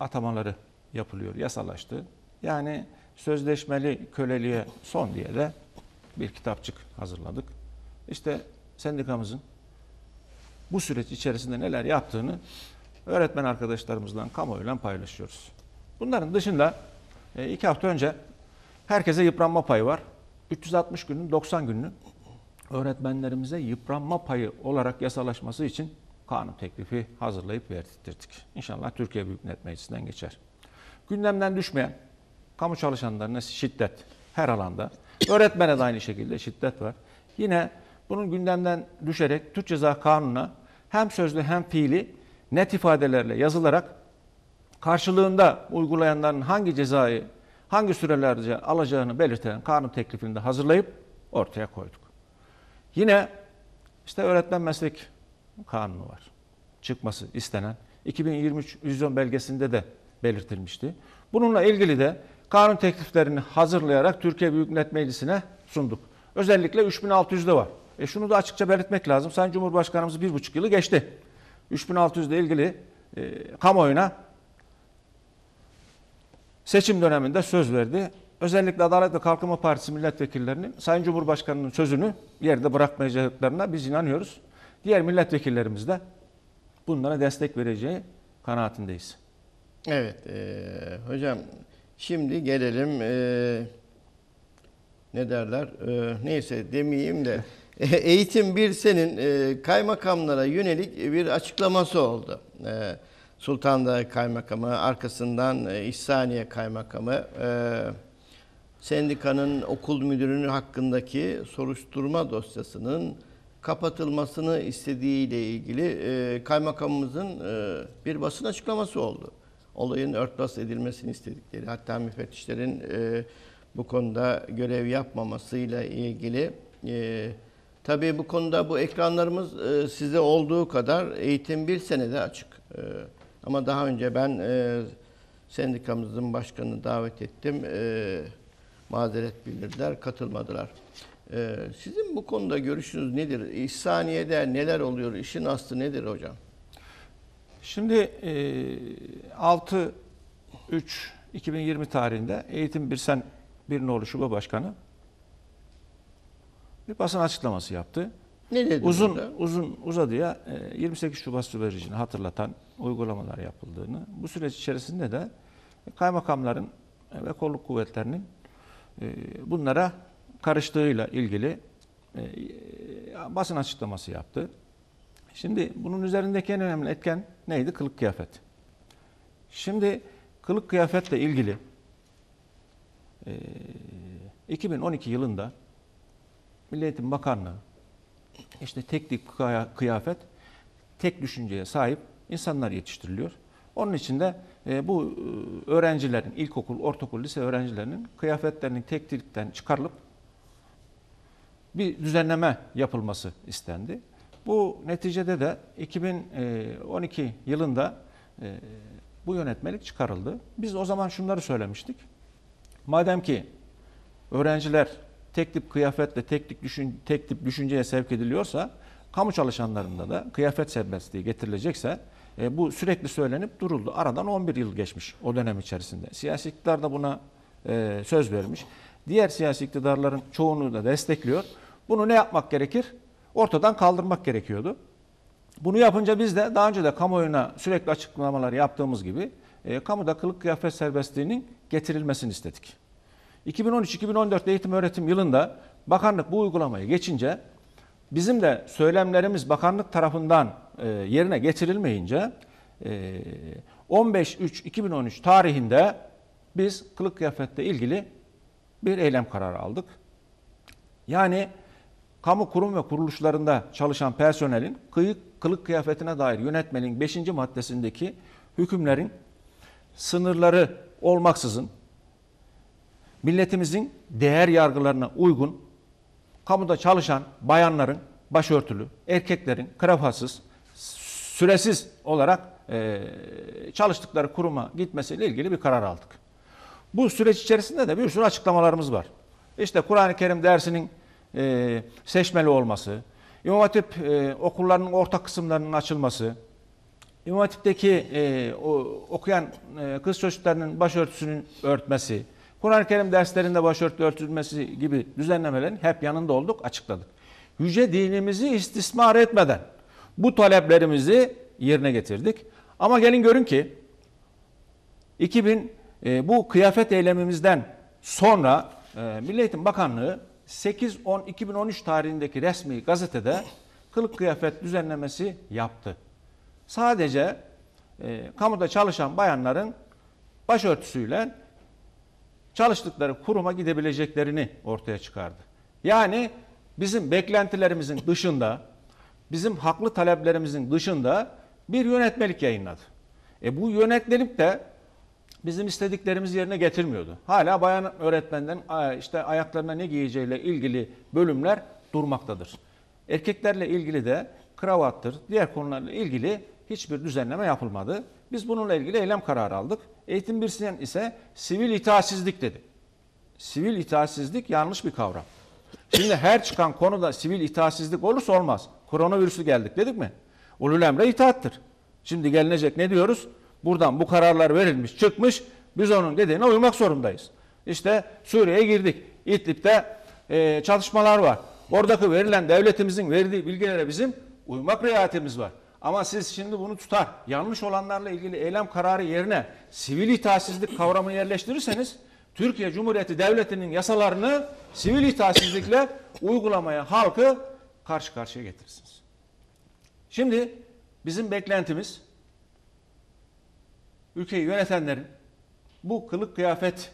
atamaları yapılıyor, yasalaştı. Yani sözleşmeli köleliğe son diye de bir kitapçık hazırladık. İşte sendikamızın bu süreç içerisinde neler yaptığını öğretmen arkadaşlarımızla kamuoyuyla paylaşıyoruz. Bunların dışında e, iki hafta önce herkese yıpranma payı var. 360 günün 90 gününü öğretmenlerimize yıpranma payı olarak yasalaşması için kanun teklifi hazırlayıp verdirttik. İnşallah Türkiye Büyük Millet Meclisi'nden geçer. Gündemden düşmeyen kamu çalışanlarına şiddet her alanda. Öğretmene de aynı şekilde şiddet var. Yine bunun gündemden düşerek Türk Ceza Kanunu'na hem sözlü hem fiili net ifadelerle yazılarak karşılığında uygulayanların hangi cezayı hangi sürelerce alacağını belirten kanun teklifini de hazırlayıp ortaya koyduk. Yine işte öğretmen meslek kanunu var. Çıkması istenen 2023 vizyon belgesinde de belirtilmişti. Bununla ilgili de kanun tekliflerini hazırlayarak Türkiye Büyük Millet Meclisi'ne sunduk. Özellikle 3600'de var. E şunu da açıkça belirtmek lazım. Sayın Cumhurbaşkanımız bir buçuk yılı geçti. 3600 ile ilgili e, kamuoyuna seçim döneminde söz verdi. Özellikle Adalet ve Kalkınma Partisi milletvekillerinin Sayın Cumhurbaşkanı'nın sözünü yerde bırakmayacaklarına biz inanıyoruz. Diğer milletvekillerimiz de bunlara destek vereceği kanaatindeyiz. Evet e, hocam şimdi gelelim e, ne derler e, neyse demeyeyim de (laughs) eğitim bir senin e, kaymakamlara yönelik bir açıklaması oldu. E, Sultandağ Kaymakamı arkasından e, İhsaniye Kaymakamı e, sendikanın okul müdürünün hakkındaki soruşturma dosyasının kapatılmasını istediğiyle ilgili e, kaymakamımızın e, bir basın açıklaması oldu. Olayın örtbas edilmesini istedikleri, hatta müfettişlerin e, bu konuda görev yapmamasıyla ilgili e, tabii bu konuda bu ekranlarımız e, size olduğu kadar eğitim bir senede açık. E, ama daha önce ben e, sendikamızın başkanını davet ettim. E, mazeret bildirdiler, katılmadılar. Ee, sizin bu konuda görüşünüz nedir? İhsaniye'de neler oluyor? İşin aslı nedir hocam? Şimdi e, 6 3 2020 tarihinde Eğitim Birsen Birinoğlu Şube Başkanı bir basın açıklaması yaptı. Ne dedi Uzun burada? uzun uzadıya e, 28 Şubat sürecini hatırlatan uygulamalar yapıldığını, bu süreç içerisinde de kaymakamların ve kolluk kuvvetlerinin e, bunlara karıştığıyla ilgili e, basın açıklaması yaptı. Şimdi bunun üzerindeki en önemli etken neydi? Kılık kıyafet. Şimdi kılık kıyafetle ilgili e, 2012 yılında Milli Eğitim Bakanlığı işte tek kıya- kıyafet, tek düşünceye sahip insanlar yetiştiriliyor. Onun için de e, bu öğrencilerin, ilkokul, ortaokul, lise öğrencilerinin kıyafetlerinin tek tipten çıkarılıp bir düzenleme yapılması istendi. Bu neticede de 2012 yılında e, bu yönetmelik çıkarıldı. Biz o zaman şunları söylemiştik. Madem ki öğrenciler tek tip kıyafetle tek tip, düşün, tek tip düşünceye sevk ediliyorsa kamu çalışanlarında da kıyafet serbestliği getirilecekse e, bu sürekli söylenip duruldu. Aradan 11 yıl geçmiş o dönem içerisinde. Siyasi iktidar da buna e, söz vermiş. Diğer siyasi iktidarların çoğunu da destekliyor. Bunu ne yapmak gerekir? Ortadan kaldırmak gerekiyordu. Bunu yapınca biz de daha önce de kamuoyuna sürekli açıklamalar yaptığımız gibi e, kamuda kılık kıyafet serbestliğinin getirilmesini istedik. 2013-2014 eğitim öğretim yılında bakanlık bu uygulamayı geçince bizim de söylemlerimiz bakanlık tarafından e, yerine getirilmeyince e, 15-3-2013 tarihinde biz kılık kıyafetle ilgili bir eylem kararı aldık. Yani kamu kurum ve kuruluşlarında çalışan personelin kıyık kılık kıyafetine dair yönetmenin 5. maddesindeki hükümlerin sınırları olmaksızın milletimizin değer yargılarına uygun kamuda çalışan bayanların başörtülü, erkeklerin krafatsız, süresiz olarak e, çalıştıkları kuruma gitmesiyle ilgili bir karar aldık. Bu süreç içerisinde de bir sürü açıklamalarımız var. İşte Kur'an-ı Kerim dersinin e, seçmeli olması, İmam Hatip e, okullarının orta kısımlarının açılması, İmam Hatip'teki e, o, okuyan e, kız çocuklarının başörtüsünün örtmesi, Kur'an-ı Kerim derslerinde başörtü örtülmesi gibi düzenlemelerin hep yanında olduk, açıkladık. Yüce dinimizi istismar etmeden bu taleplerimizi yerine getirdik. Ama gelin görün ki 2000 e, bu kıyafet eylemimizden sonra e, Milli Eğitim Bakanlığı 8-10-2013 tarihindeki resmi gazetede kılık kıyafet düzenlemesi yaptı. Sadece e, kamuda çalışan bayanların başörtüsüyle çalıştıkları kuruma gidebileceklerini ortaya çıkardı. Yani bizim beklentilerimizin dışında, bizim haklı taleplerimizin dışında bir yönetmelik yayınladı. E bu yönetmelik de bizim istediklerimizi yerine getirmiyordu. Hala bayan öğretmenden işte ayaklarına ne giyeceğiyle ilgili bölümler durmaktadır. Erkeklerle ilgili de kravattır, diğer konularla ilgili hiçbir düzenleme yapılmadı. Biz bununla ilgili eylem kararı aldık. Eğitim Birisiyen ise sivil itaatsizlik dedi. Sivil itaatsizlik yanlış bir kavram. Şimdi her çıkan konuda sivil itaatsizlik olursa olmaz. Koronavirüsü geldik dedik mi? Ulul emre itaattır. Şimdi gelinecek ne diyoruz? Buradan bu kararlar verilmiş, çıkmış. Biz onun dediğine uymak zorundayız. İşte Suriye'ye girdik. İdlib'de e, çalışmalar var. Oradaki verilen devletimizin verdiği bilgilere bizim uymak riayetimiz var. Ama siz şimdi bunu tutar, yanlış olanlarla ilgili eylem kararı yerine sivil itaatsizlik kavramını yerleştirirseniz Türkiye Cumhuriyeti Devleti'nin yasalarını sivil itaatsizlikle uygulamaya halkı karşı karşıya getirirsiniz. Şimdi bizim beklentimiz ülkeyi yönetenlerin bu kılık kıyafet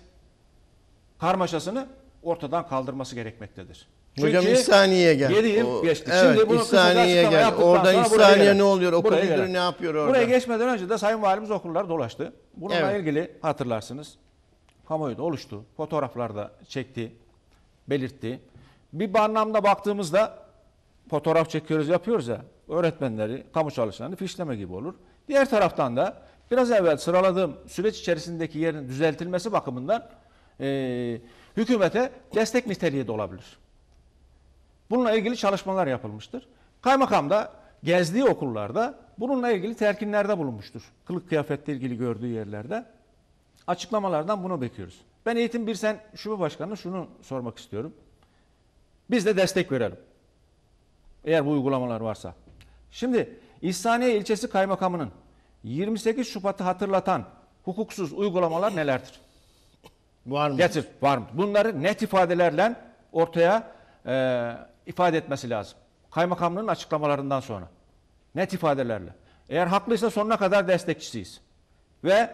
karmaşasını ortadan kaldırması gerekmektedir. Hocam İhsaniye gel. 7 yıl O- geçti. evet, Şimdi bunu İhsaniye'ye gel. Orada İhsaniye ne oluyor? Okul müdürü ne yapıyor orada? Buraya geçmeden önce de Sayın Valimiz okullar dolaştı. Bununla Evet. ilgili hatırlarsınız. Kamuoyu da oluştu. Fotoğraflarda çekti, belirtti. Bir anlamda baktığımızda fotoğraf çekiyoruz, yapıyoruz ya. Öğretmenleri, kamu çalışanları fişleme gibi olur. Diğer taraftan da biraz evvel sıraladığım süreç içerisindeki yerin düzeltilmesi bakımından eee, hükümete destek niteliği de olabilir. Bununla ilgili çalışmalar yapılmıştır. Kaymakam da gezdiği okullarda bununla ilgili telkinlerde bulunmuştur. Kılık kıyafetle ilgili gördüğü yerlerde. Açıklamalardan bunu bekliyoruz. Ben Eğitim Birsen Şube Başkanı'na şunu sormak istiyorum. Biz de destek verelim. Eğer bu uygulamalar varsa. Şimdi İhsaniye ilçesi kaymakamının 28 Şubat'ı hatırlatan hukuksuz uygulamalar nelerdir? Var mı? Getir, var mı? Bunları net ifadelerle ortaya e, ifade etmesi lazım. Kaymakamlığın açıklamalarından sonra. Net ifadelerle. Eğer haklıysa sonuna kadar destekçisiyiz. Ve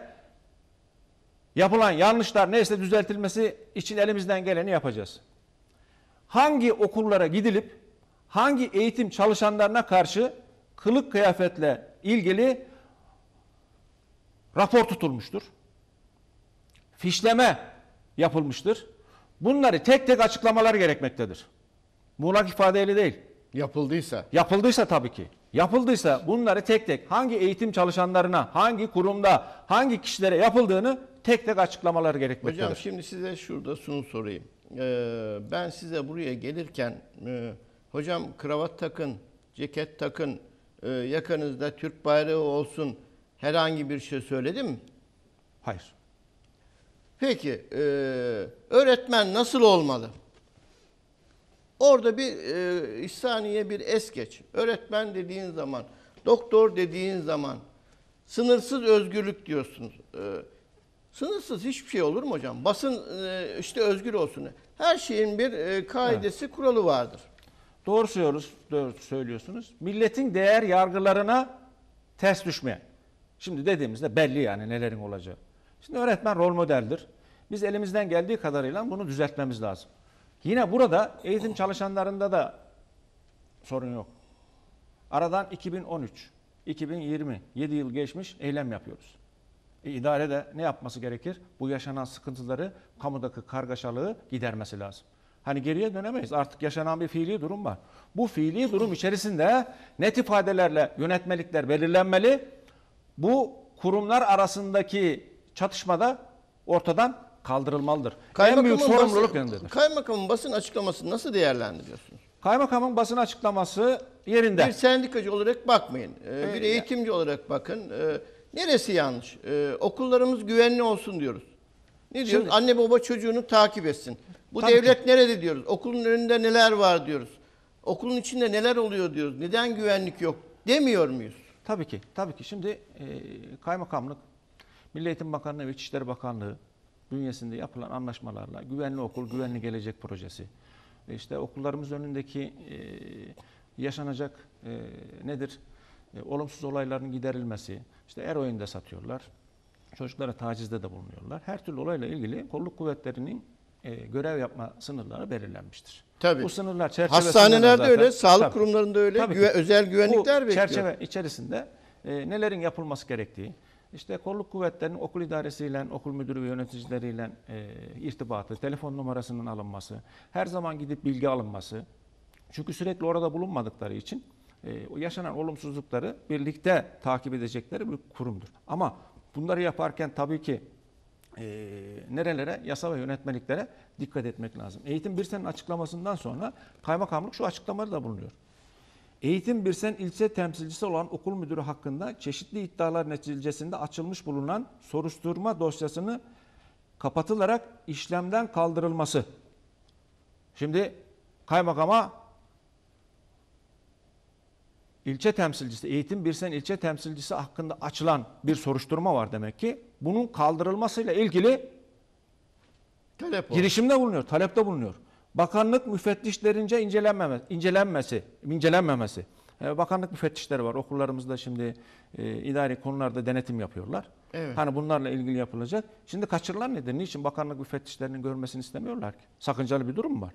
yapılan yanlışlar neyse düzeltilmesi için elimizden geleni yapacağız. Hangi okullara gidilip hangi eğitim çalışanlarına karşı kılık kıyafetle ilgili rapor tutulmuştur? Fişleme yapılmıştır. Bunları tek tek açıklamalar gerekmektedir. Muğlak ifadeyle değil. Yapıldıysa. Yapıldıysa tabii ki. Yapıldıysa bunları tek tek hangi eğitim çalışanlarına, hangi kurumda, hangi kişilere yapıldığını tek tek açıklamalar gerekmektedir. Hocam şimdi size şurada şunu sorayım. Ee, ben size buraya gelirken e, hocam kravat takın, ceket takın, e, yakanızda Türk bayrağı olsun herhangi bir şey söyledim mi? Hayır. Peki e, öğretmen nasıl olmalı? Orada bir e, İhsaniye bir es geç. Öğretmen dediğin zaman, doktor dediğin zaman sınırsız özgürlük diyorsunuz. E, sınırsız hiçbir şey olur mu hocam? Basın e, işte özgür olsun. Her şeyin bir e, kaidesi, kuralı vardır. Doğru söylüyoruz, doğru söylüyorsunuz. Milletin değer yargılarına ters düşmeyen. Şimdi dediğimizde belli yani nelerin olacağı. Şimdi öğretmen rol modeldir. Biz elimizden geldiği kadarıyla bunu düzeltmemiz lazım. Yine burada eğitim çalışanlarında da sorun yok. Aradan 2013, 2020, 7 yıl geçmiş eylem yapıyoruz. E, idare de ne yapması gerekir? Bu yaşanan sıkıntıları, kamudaki kargaşalığı gidermesi lazım. Hani geriye dönemeyiz. Artık yaşanan bir fiili durum var. Bu fiili durum içerisinde net ifadelerle yönetmelikler belirlenmeli. Bu kurumlar arasındaki çatışmada ortadan kaldırılmalıdır. en büyük sorumluluk basın- yönündedir. Kaymakamın basın açıklamasını nasıl değerlendiriyorsunuz? Kaymakamın basın açıklaması yerinde. Bir sendikacı olarak bakmayın. Ee, bir eğitimci olarak bakın. Ee, neresi yanlış? Ee, okullarımız güvenli olsun diyoruz. Ne diyoruz? Şimdi- Anne baba çocuğunu takip etsin. Bu devlet nerede diyoruz? Okulun önünde neler var diyoruz. Okulun içinde neler oluyor diyoruz. Neden güvenlik yok demiyor muyuz? Tabii ki, tabii ki. Şimdi e, kaymakamlık, Milli Eğitim Bakanlığı ve İçişleri Bakanlığı bünyesinde yapılan anlaşmalarla güvenli okul, güvenli gelecek projesi, işte okullarımız önündeki e, yaşanacak e, nedir? E, olumsuz olayların giderilmesi, işte eroinde satıyorlar, çocuklara tacizde de bulunuyorlar. Her türlü olayla ilgili kolluk kuvvetlerinin e, görev yapma sınırları belirlenmiştir. Tabii. Bu sınırlar çerçevesinde Hastanelerde zaten- öyle, sağlık Tabii. kurumlarında öyle, Tabii güve- özel güvenlikler bekliyor. çerçeve içerisinde e, nelerin yapılması gerektiği, işte kolluk kuvvetlerinin okul idaresiyle, okul müdürü ve yöneticileriyle e, irtibatı, telefon numarasının alınması, her zaman gidip bilgi alınması. Çünkü sürekli orada bulunmadıkları için e, yaşanan olumsuzlukları birlikte takip edecekleri bir kurumdur. Ama bunları yaparken tabii ki e, nerelere, yasa ve yönetmeliklere dikkat etmek lazım. Eğitim Birsen'in açıklamasından sonra kaymakamlık şu açıklamaları da bulunuyor. Eğitim Birsen ilçe temsilcisi olan okul müdürü hakkında çeşitli iddialar neticesinde açılmış bulunan soruşturma dosyasını kapatılarak işlemden kaldırılması. Şimdi kaymakama ilçe temsilcisi, Eğitim Birsen ilçe temsilcisi hakkında açılan bir soruşturma var demek ki. Bunun kaldırılmasıyla ilgili Talep girişimde bulunuyor, talepte bulunuyor. Bakanlık müfettişlerince incelenmeme, incelenmesi, incelenmemesi. Ee, Bakanlık müfettişleri var. Okullarımızda şimdi e, idari konularda denetim yapıyorlar. Evet. Hani bunlarla ilgili yapılacak. Şimdi kaçırılan nedir? Niçin bakanlık müfettişlerinin görmesini istemiyorlar ki? Sakıncalı bir durum var?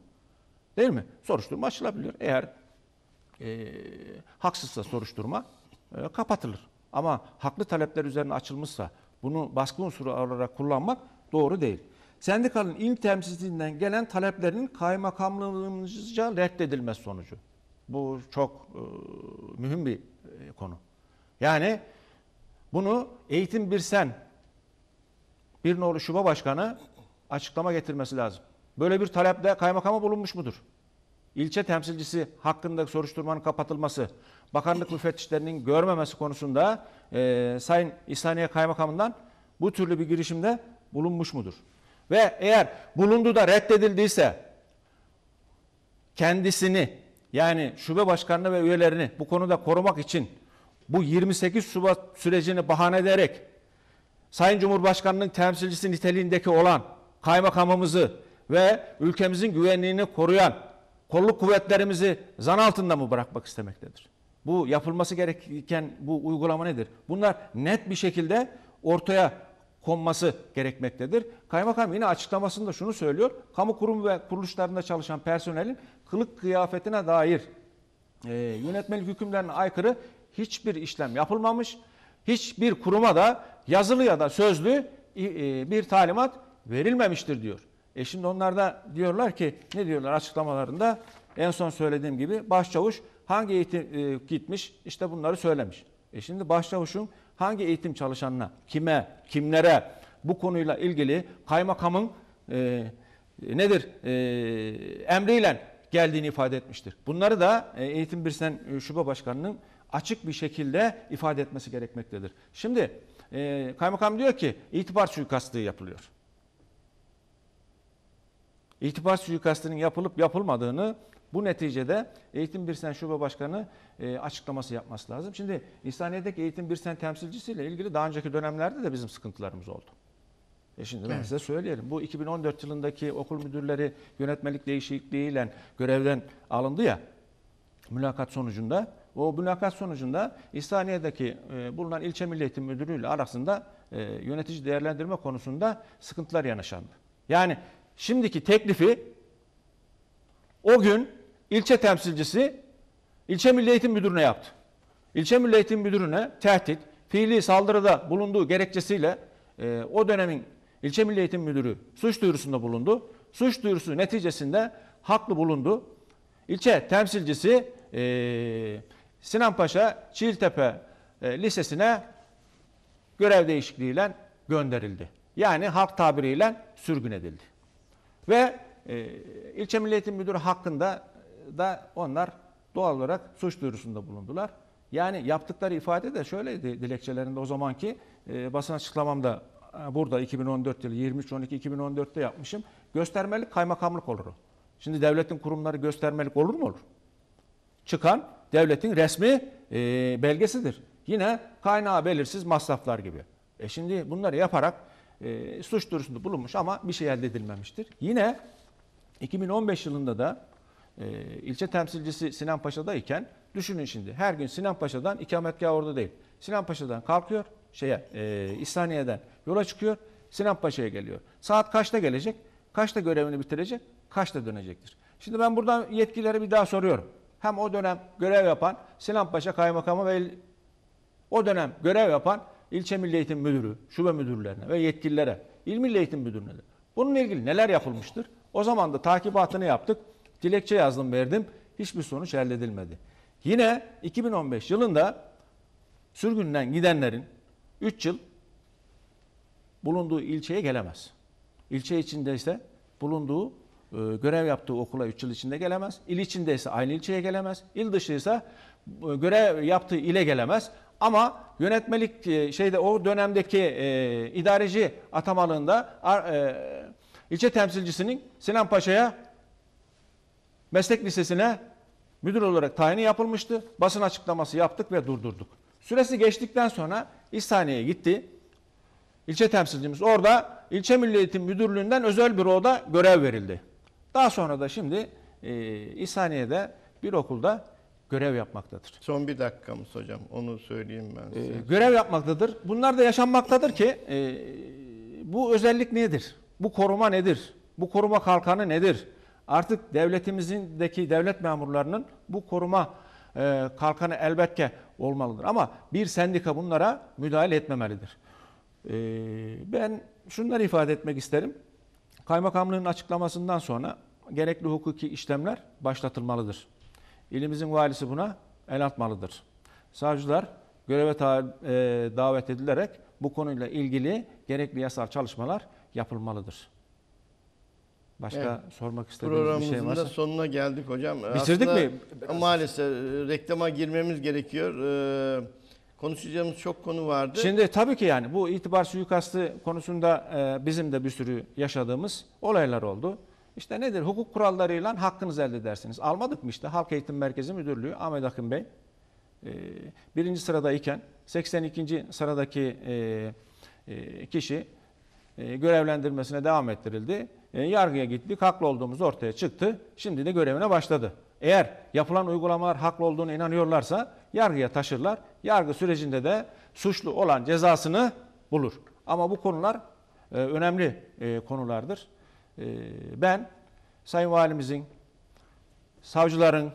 Değil mi? Soruşturma açılabiliyor. Eğer e, haksızsa soruşturma e, kapatılır. Ama haklı talepler üzerine açılmışsa bunu baskı unsuru olarak kullanmak doğru değil. Sendikanın il temsilciliğinden gelen taleplerin kaymakamlığımızca reddedilmesi sonucu. Bu çok e, mühim bir e, konu. Yani bunu Eğitim Birsen bir nolu şube başkanı açıklama getirmesi lazım. Böyle bir talepte kaymakama bulunmuş mudur? İlçe temsilcisi hakkında soruşturmanın kapatılması, bakanlık müfettişlerinin görmemesi konusunda e, Sayın İhsaniye Kaymakamı'ndan bu türlü bir girişimde bulunmuş mudur? Ve eğer bulundu da reddedildiyse kendisini yani şube başkanını ve üyelerini bu konuda korumak için bu 28 Şubat sürecini bahane ederek Sayın Cumhurbaşkanı'nın temsilcisi niteliğindeki olan kaymakamımızı ve ülkemizin güvenliğini koruyan kolluk kuvvetlerimizi zan altında mı bırakmak istemektedir? Bu yapılması gereken bu uygulama nedir? Bunlar net bir şekilde ortaya konması gerekmektedir. Kaymakam yine açıklamasında şunu söylüyor. Kamu kurum ve kuruluşlarında çalışan personelin kılık kıyafetine dair e, yönetmelik hükümlerine aykırı hiçbir işlem yapılmamış. Hiçbir kuruma da yazılı ya da sözlü e, bir talimat verilmemiştir diyor. E şimdi onlar da diyorlar ki ne diyorlar açıklamalarında en son söylediğim gibi başçavuş hangi eğitim e, gitmiş işte bunları söylemiş. E şimdi başçavuşun hangi eğitim çalışanına, kime, kimlere bu konuyla ilgili kaymakamın e, nedir e, emriyle geldiğini ifade etmiştir. Bunları da e, Eğitim Birsen e, Şube Başkanı'nın açık bir şekilde ifade etmesi gerekmektedir. Şimdi e, kaymakam diyor ki itibar suikastı yapılıyor. İtibar suikastının yapılıp yapılmadığını bu neticede Eğitim Birsen Şube Başkanı e, açıklaması yapması lazım. Şimdi İhsaniye'deki Eğitim Birsen temsilcisiyle ilgili daha önceki dönemlerde de bizim sıkıntılarımız oldu. E şimdi ben Evet. size söyleyelim. Bu 2014 yılındaki okul müdürleri yönetmelik değişikliğiyle görevden alındı ya mülakat sonucunda. O mülakat sonucunda İhsaniye'deki e, bulunan ilçe milli eğitim müdürüyle arasında e, yönetici değerlendirme konusunda sıkıntılar yanaşandı. Yani şimdiki teklifi o gün ilçe temsilcisi ilçe milli eğitim müdürüne yaptı. İlçe milli eğitim müdürüne tehdit, fiili saldırıda bulunduğu gerekçesiyle e, o dönemin ilçe milli eğitim müdürü suç duyurusunda bulundu. Suç duyurusu neticesinde haklı bulundu. İlçe temsilcisi e, Sinan Paşa Çiğiltepe e, Lisesi'ne görev değişikliğiyle gönderildi. Yani halk tabiriyle sürgün edildi. Ve e, ilçe milli eğitim müdürü hakkında da onlar doğal olarak suç duyurusunda bulundular. Yani yaptıkları ifade de şöyleydi dilekçelerinde o zamanki e, basın açıklamamda e, burada 2014 yılı 23-12-2014'te yapmışım. Göstermelik kaymakamlık olur. Şimdi devletin kurumları göstermelik olur mu olur? Çıkan devletin resmi e, belgesidir. Yine kaynağı belirsiz masraflar gibi. E şimdi bunları yaparak e, suç duyurusunda bulunmuş ama bir şey elde edilmemiştir. Yine 2015 yılında da e, ilçe temsilcisi Sinan Paşa'dayken düşünün şimdi her gün Sinan Paşa'dan ikametgah orada değil. Sinan Paşa'dan kalkıyor şeye e, İhsaniye'den yola çıkıyor Sinan Paşa'ya geliyor. Saat kaçta gelecek? Kaçta görevini bitirecek? Kaçta dönecektir? Şimdi ben buradan yetkililere bir daha soruyorum. Hem o dönem görev yapan Sinan Paşa Kaymakamı ve o dönem görev yapan ilçe milli eğitim müdürü, şube müdürlerine ve yetkililere, il milli eğitim müdürüne de bununla ilgili neler yapılmıştır? O zaman da takibatını yaptık. Dilekçe yazdım verdim. Hiçbir sonuç elde edilmedi. Yine 2015 yılında sürgünden gidenlerin 3 yıl bulunduğu ilçeye gelemez. İlçe içinde ise bulunduğu, e, görev yaptığı okula 3 yıl içinde gelemez. İl içinde ise aynı ilçeye gelemez. İl dışı ise e, görev yaptığı ile gelemez. Ama yönetmelik e, şeyde o dönemdeki e, idareci atamalığında e, ilçe temsilcisinin Sinan Paşa'ya meslek lisesine müdür olarak tayini yapılmıştı. Basın açıklaması yaptık ve durdurduk. Süresi geçtikten sonra İhsaniye'ye gitti. İlçe temsilcimiz orada ilçe milli eğitim müdürlüğünden özel büroda görev verildi. Daha sonra da şimdi e, İhsaniye'de bir okulda görev yapmaktadır. Son bir dakikamız hocam. Onu söyleyeyim ben E, size. görev yapmaktadır. Bunlar da yaşanmaktadır ki e, bu özellik nedir? Bu koruma nedir? Bu koruma kalkanı nedir? Artık devletimizindeki devlet memurlarının bu koruma e, kalkanı elbette olmalıdır. Ama bir sendika bunlara müdahale etmemelidir. E, ben şunları ifade etmek isterim. Kaymakamlığın açıklamasından sonra gerekli hukuki işlemler başlatılmalıdır. İlimizin valisi buna el atmalıdır. Savcılar göreve e, davet edilerek bu konuyla ilgili gerekli yasal çalışmalar yapılmalıdır. Başka Evet. sormak istediğiniz bir şey Programımızın varsa. da sonuna geldik hocam. Bitirdik Aslında mi? Maalesef e, reklama girmemiz gerekiyor. Ee, konuşacağımız çok konu vardı. Şimdi tabii ki yani bu itibar suikastı konusunda e, bizim de bir sürü yaşadığımız olaylar oldu. İşte nedir? Hukuk kurallarıyla hakkınızı elde edersiniz. Almadık mı işte Halk Eğitim Merkezi Müdürlüğü Ahmet Akın Bey e, birinci sıradayken 82. sıradaki e, e, kişi e, görevlendirmesine devam ettirildi. Yargıya gittik, haklı olduğumuz ortaya çıktı. Şimdi de görevine başladı. Eğer yapılan uygulamalar haklı olduğunu inanıyorlarsa yargıya taşırlar. Yargı sürecinde de suçlu olan cezasını bulur. Ama bu konular önemli konulardır. E, ben Sayın Valimizin, savcıların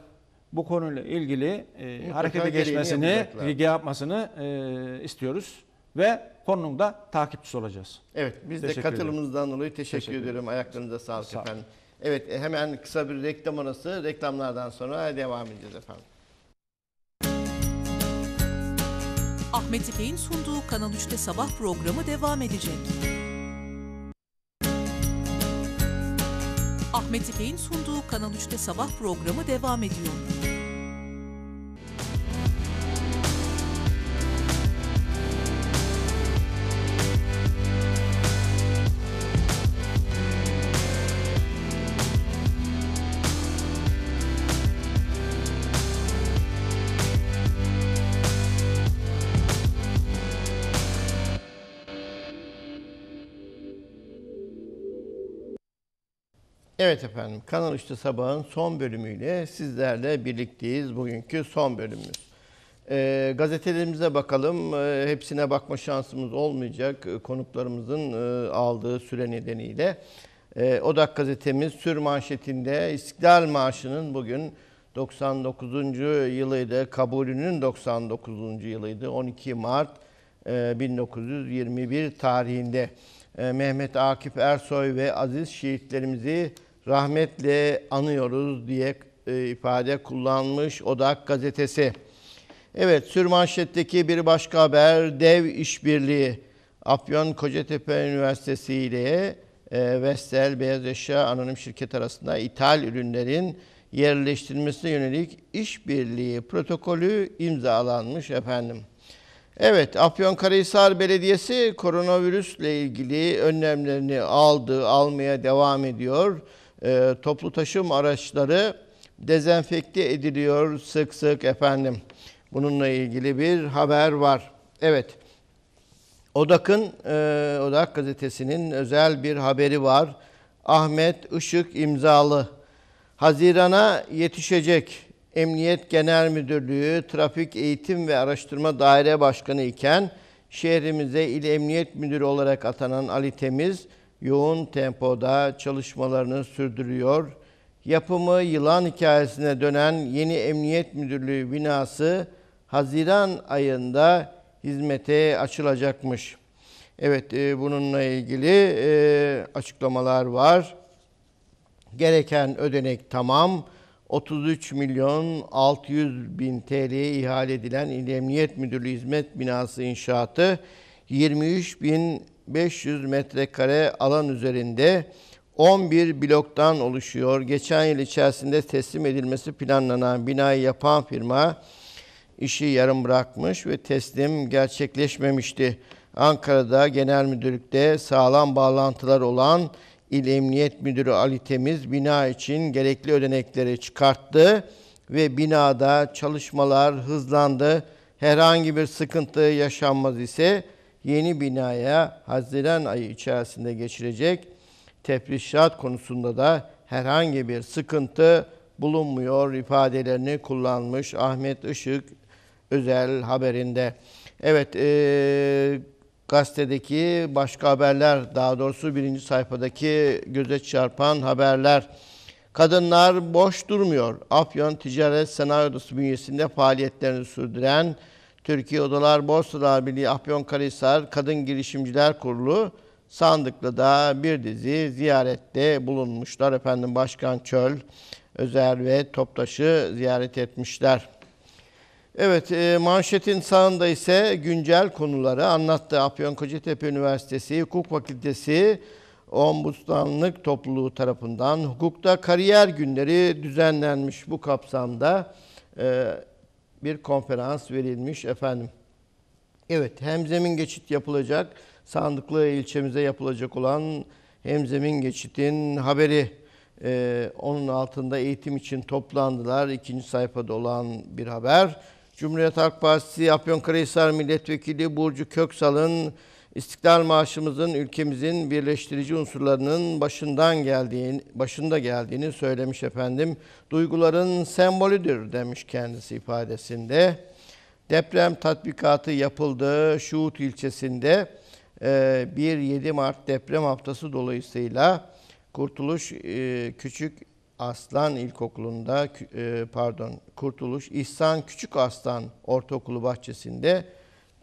bu konuyla ilgili e, harekete geçmesini, yapmasını e, istiyoruz ve konunun da takipçisi olacağız. Evet, biz de Teşekkür ederim. katılımınızdan dolayı teşekkür, Teşekkür ederim. ediyorum. Ayaklarınıza sağlık Sağ efendim. Evet, e, hemen kısa bir reklam arası. Reklamlardan sonra devam edeceğiz efendim. Ahmet İpek'in sunduğu Kanal 3'te sabah programı devam edecek. Ahmet İpek'in sunduğu Kanal 3'te sabah programı devam ediyor. Evet efendim, Kanal 3'te Sabah'ın son bölümüyle sizlerle birlikteyiz. Bugünkü son bölümümüz. Ee, gazetelerimize bakalım. Ee, hepsine bakma şansımız olmayacak e, konuklarımızın e, aldığı süre nedeniyle. Ee, Odak gazetemiz sür manşetinde İstiklal Marşı'nın bugün 99. yılıydı. Kabulünün 99. yılıydı. 12 Mart e, 1921 tarihinde e, Mehmet Akif Ersoy ve aziz şehitlerimizi rahmetle anıyoruz diye e, ifade kullanmış Odak gazetesi. Evet, sürmanşetteki bir başka haber dev işbirliği. Afyon Kocatepe Üniversitesi ile e, Vestel Beyaz Eşya Anonim Şirket arasında ithal ürünlerin yerleştirilmesine yönelik işbirliği protokolü imzalanmış efendim. Evet, Afyonkarahisar Belediyesi koronavirüsle ilgili önlemlerini aldı, almaya devam ediyor. Ee, toplu taşım araçları dezenfekte ediliyor sık sık efendim. Bununla ilgili bir haber var. Evet, Odak'ın, e, Odak gazetesinin özel bir haberi var. Ahmet Işık imzalı. Hazirana yetişecek. Emniyet Genel Müdürlüğü Trafik Eğitim ve Araştırma Daire Başkanı iken şehrimize İl Emniyet Müdürü olarak atanan Ali Temiz yoğun tempoda çalışmalarını sürdürüyor. Yapımı yılan hikayesine dönen yeni Emniyet Müdürlüğü binası Haziran ayında hizmete açılacakmış. Evet e, bununla ilgili e, açıklamalar var. Gereken ödenek tamam. 33 milyon 600 bin TL'ye ihale edilen İl Emniyet Müdürlüğü Hizmet Binası inşaatı 23 bin 500 metrekare alan üzerinde 11 bloktan oluşuyor. Geçen yıl içerisinde teslim edilmesi planlanan binayı yapan firma işi yarım bırakmış ve teslim gerçekleşmemişti. Ankara'da genel müdürlükte sağlam bağlantılar olan İl Emniyet Müdürü Ali Temiz bina için gerekli ödenekleri çıkarttı ve binada çalışmalar hızlandı. Herhangi bir sıkıntı yaşanmaz ise yeni binaya Haziran ayı içerisinde geçirecek. Tefrişat konusunda da herhangi bir sıkıntı bulunmuyor ifadelerini kullanmış Ahmet Işık özel haberinde. Evet, e, gazetedeki başka haberler, daha doğrusu birinci sayfadaki göze çarpan haberler. Kadınlar boş durmuyor. Afyon Ticaret Sanayi Odası bünyesinde faaliyetlerini sürdüren Türkiye Odalar Borsalar Birliği Afyonkarahisar Kadın Girişimciler Kurulu Sandıklı'da bir dizi ziyarette bulunmuşlar. Efendim Başkan Çöl, Özer ve Toptaş'ı ziyaret etmişler. Evet, e, manşetin sağında ise güncel konuları anlattı. Afyon Kocatepe Üniversitesi Hukuk Fakültesi Ombudsmanlık Topluluğu tarafından hukukta kariyer günleri düzenlenmiş bu kapsamda e, bir konferans verilmiş efendim. Evet, hemzemin geçit yapılacak. Sandıklı ilçemize yapılacak olan hemzemin geçitin haberi e, onun altında eğitim için toplandılar. İkinci sayfada olan bir haber. Cumhuriyet Halk Partisi Afyonkarahisar Milletvekili Burcu Köksal'ın İstiklal Marşımızın ülkemizin birleştirici unsurlarının başından geldiğini, başında geldiğini söylemiş efendim. Duyguların sembolüdür demiş kendisi ifadesinde. Deprem tatbikatı yapıldı Şuhut ilçesinde. 1-7 e, Mart deprem haftası dolayısıyla Kurtuluş e, Küçük Aslan İlkokulu'nda e, pardon Kurtuluş İhsan Küçük Aslan Ortaokulu bahçesinde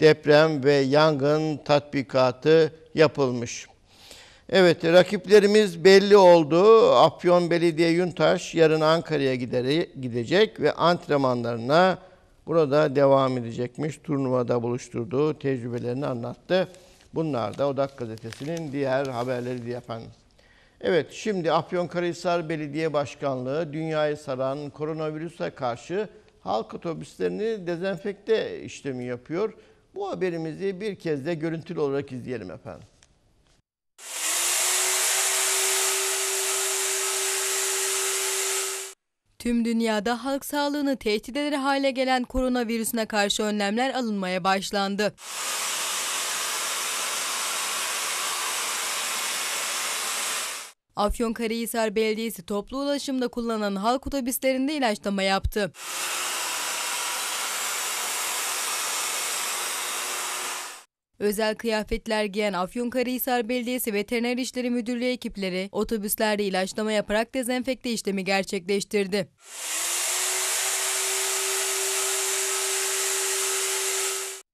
deprem ve yangın tatbikatı yapılmış. Evet rakiplerimiz belli oldu. Afyon Belediye Yuntaş yarın Ankara'ya gidecek ve antrenmanlarına burada devam edecekmiş. Turnuvada buluşturduğu tecrübelerini anlattı. Bunlar da Odak Gazetesi'nin diğer haberleri efendim. Evet şimdi Afyonkarahisar Belediye Başkanlığı dünyayı saran koronavirüse karşı halk otobüslerini dezenfekte işlemi yapıyor. Bu haberimizi bir kez de görüntülü olarak izleyelim efendim. Tüm dünyada halk sağlığını tehdit eder hale gelen koronavirüsüne karşı önlemler alınmaya başlandı. Afyonkarahisar Belediyesi toplu ulaşımda kullanılan halk otobüslerinde ilaçlama yaptı. Özel kıyafetler giyen Afyonkarahisar Belediyesi Veteriner İşleri Müdürlüğü ekipleri otobüslerde ilaçlama yaparak dezenfekte işlemi gerçekleştirdi.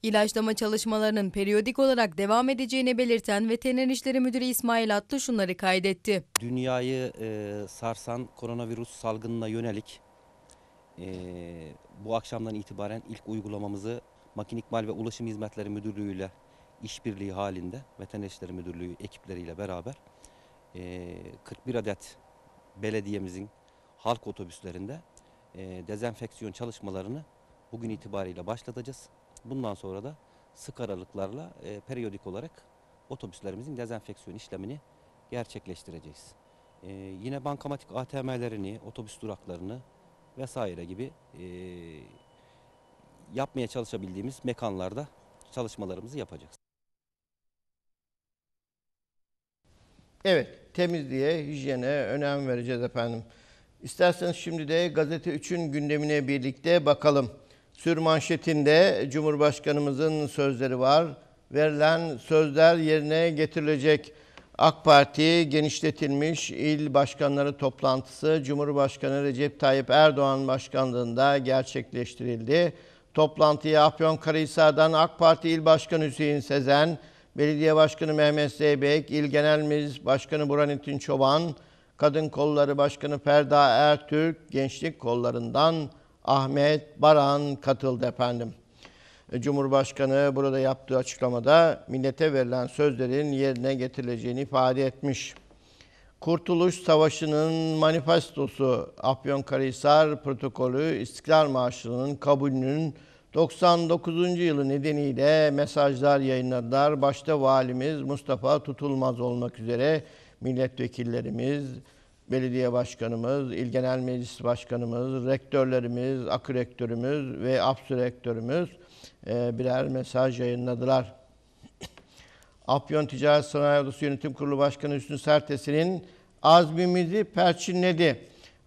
İlaçlama çalışmalarının periyodik olarak devam edeceğini belirten Veteriner İşleri Müdürü İsmail Atlı şunları kaydetti. Dünyayı e, sarsan koronavirüs salgınına yönelik e, bu akşamdan itibaren ilk uygulamamızı Makinikmal ve Ulaşım Hizmetleri Müdürlüğü ile işbirliği halinde Veteriner İşleri Müdürlüğü ekipleriyle beraber e, 41 adet belediyemizin halk otobüslerinde e, dezenfeksiyon çalışmalarını bugün itibariyle başlatacağız. Bundan sonra da sık aralıklarla e, periyodik olarak otobüslerimizin dezenfeksiyon işlemini gerçekleştireceğiz. E, yine bankamatik ATM'lerini, otobüs duraklarını vesaire gibi e, yapmaya çalışabildiğimiz mekanlarda çalışmalarımızı yapacağız. Evet, temizliğe, hijyene önem vereceğiz efendim. İsterseniz şimdi de Gazete 3'ün gündemine birlikte bakalım. Sür manşetinde Cumhurbaşkanımızın sözleri var. Verilen sözler yerine getirilecek. AK Parti genişletilmiş il başkanları toplantısı Cumhurbaşkanı Recep Tayyip Erdoğan başkanlığında gerçekleştirildi. Toplantıya Afyonkarahisar'dan AK Parti İl Başkanı Hüseyin Sezen, Belediye Başkanı Mehmet Zeybek, İl Genel Meclis Başkanı Burhanettin Çoban, Kadın Kolları Başkanı Ferda Ertürk, Gençlik Kollarından Ahmet Baran katıldı efendim. Cumhurbaşkanı burada yaptığı açıklamada millete verilen sözlerin yerine getirileceğini ifade etmiş. Kurtuluş Savaşı'nın manifestosu Afyonkarahisar protokolü İstiklal Marşı'nın kabulünün 99. yılı nedeniyle mesajlar yayınladılar. Başta valimiz Mustafa Tutulmaz olmak üzere milletvekillerimiz, belediye başkanımız, il genel meclis başkanımız, rektörlerimiz, akı rektörümüz ve apsü rektörümüz e, birer mesaj yayınladılar. (coughs) Afyon Ticaret Sanayi Odası Yönetim Kurulu Başkanı Hüsnü Sertesi'nin azmimizi perçinledi.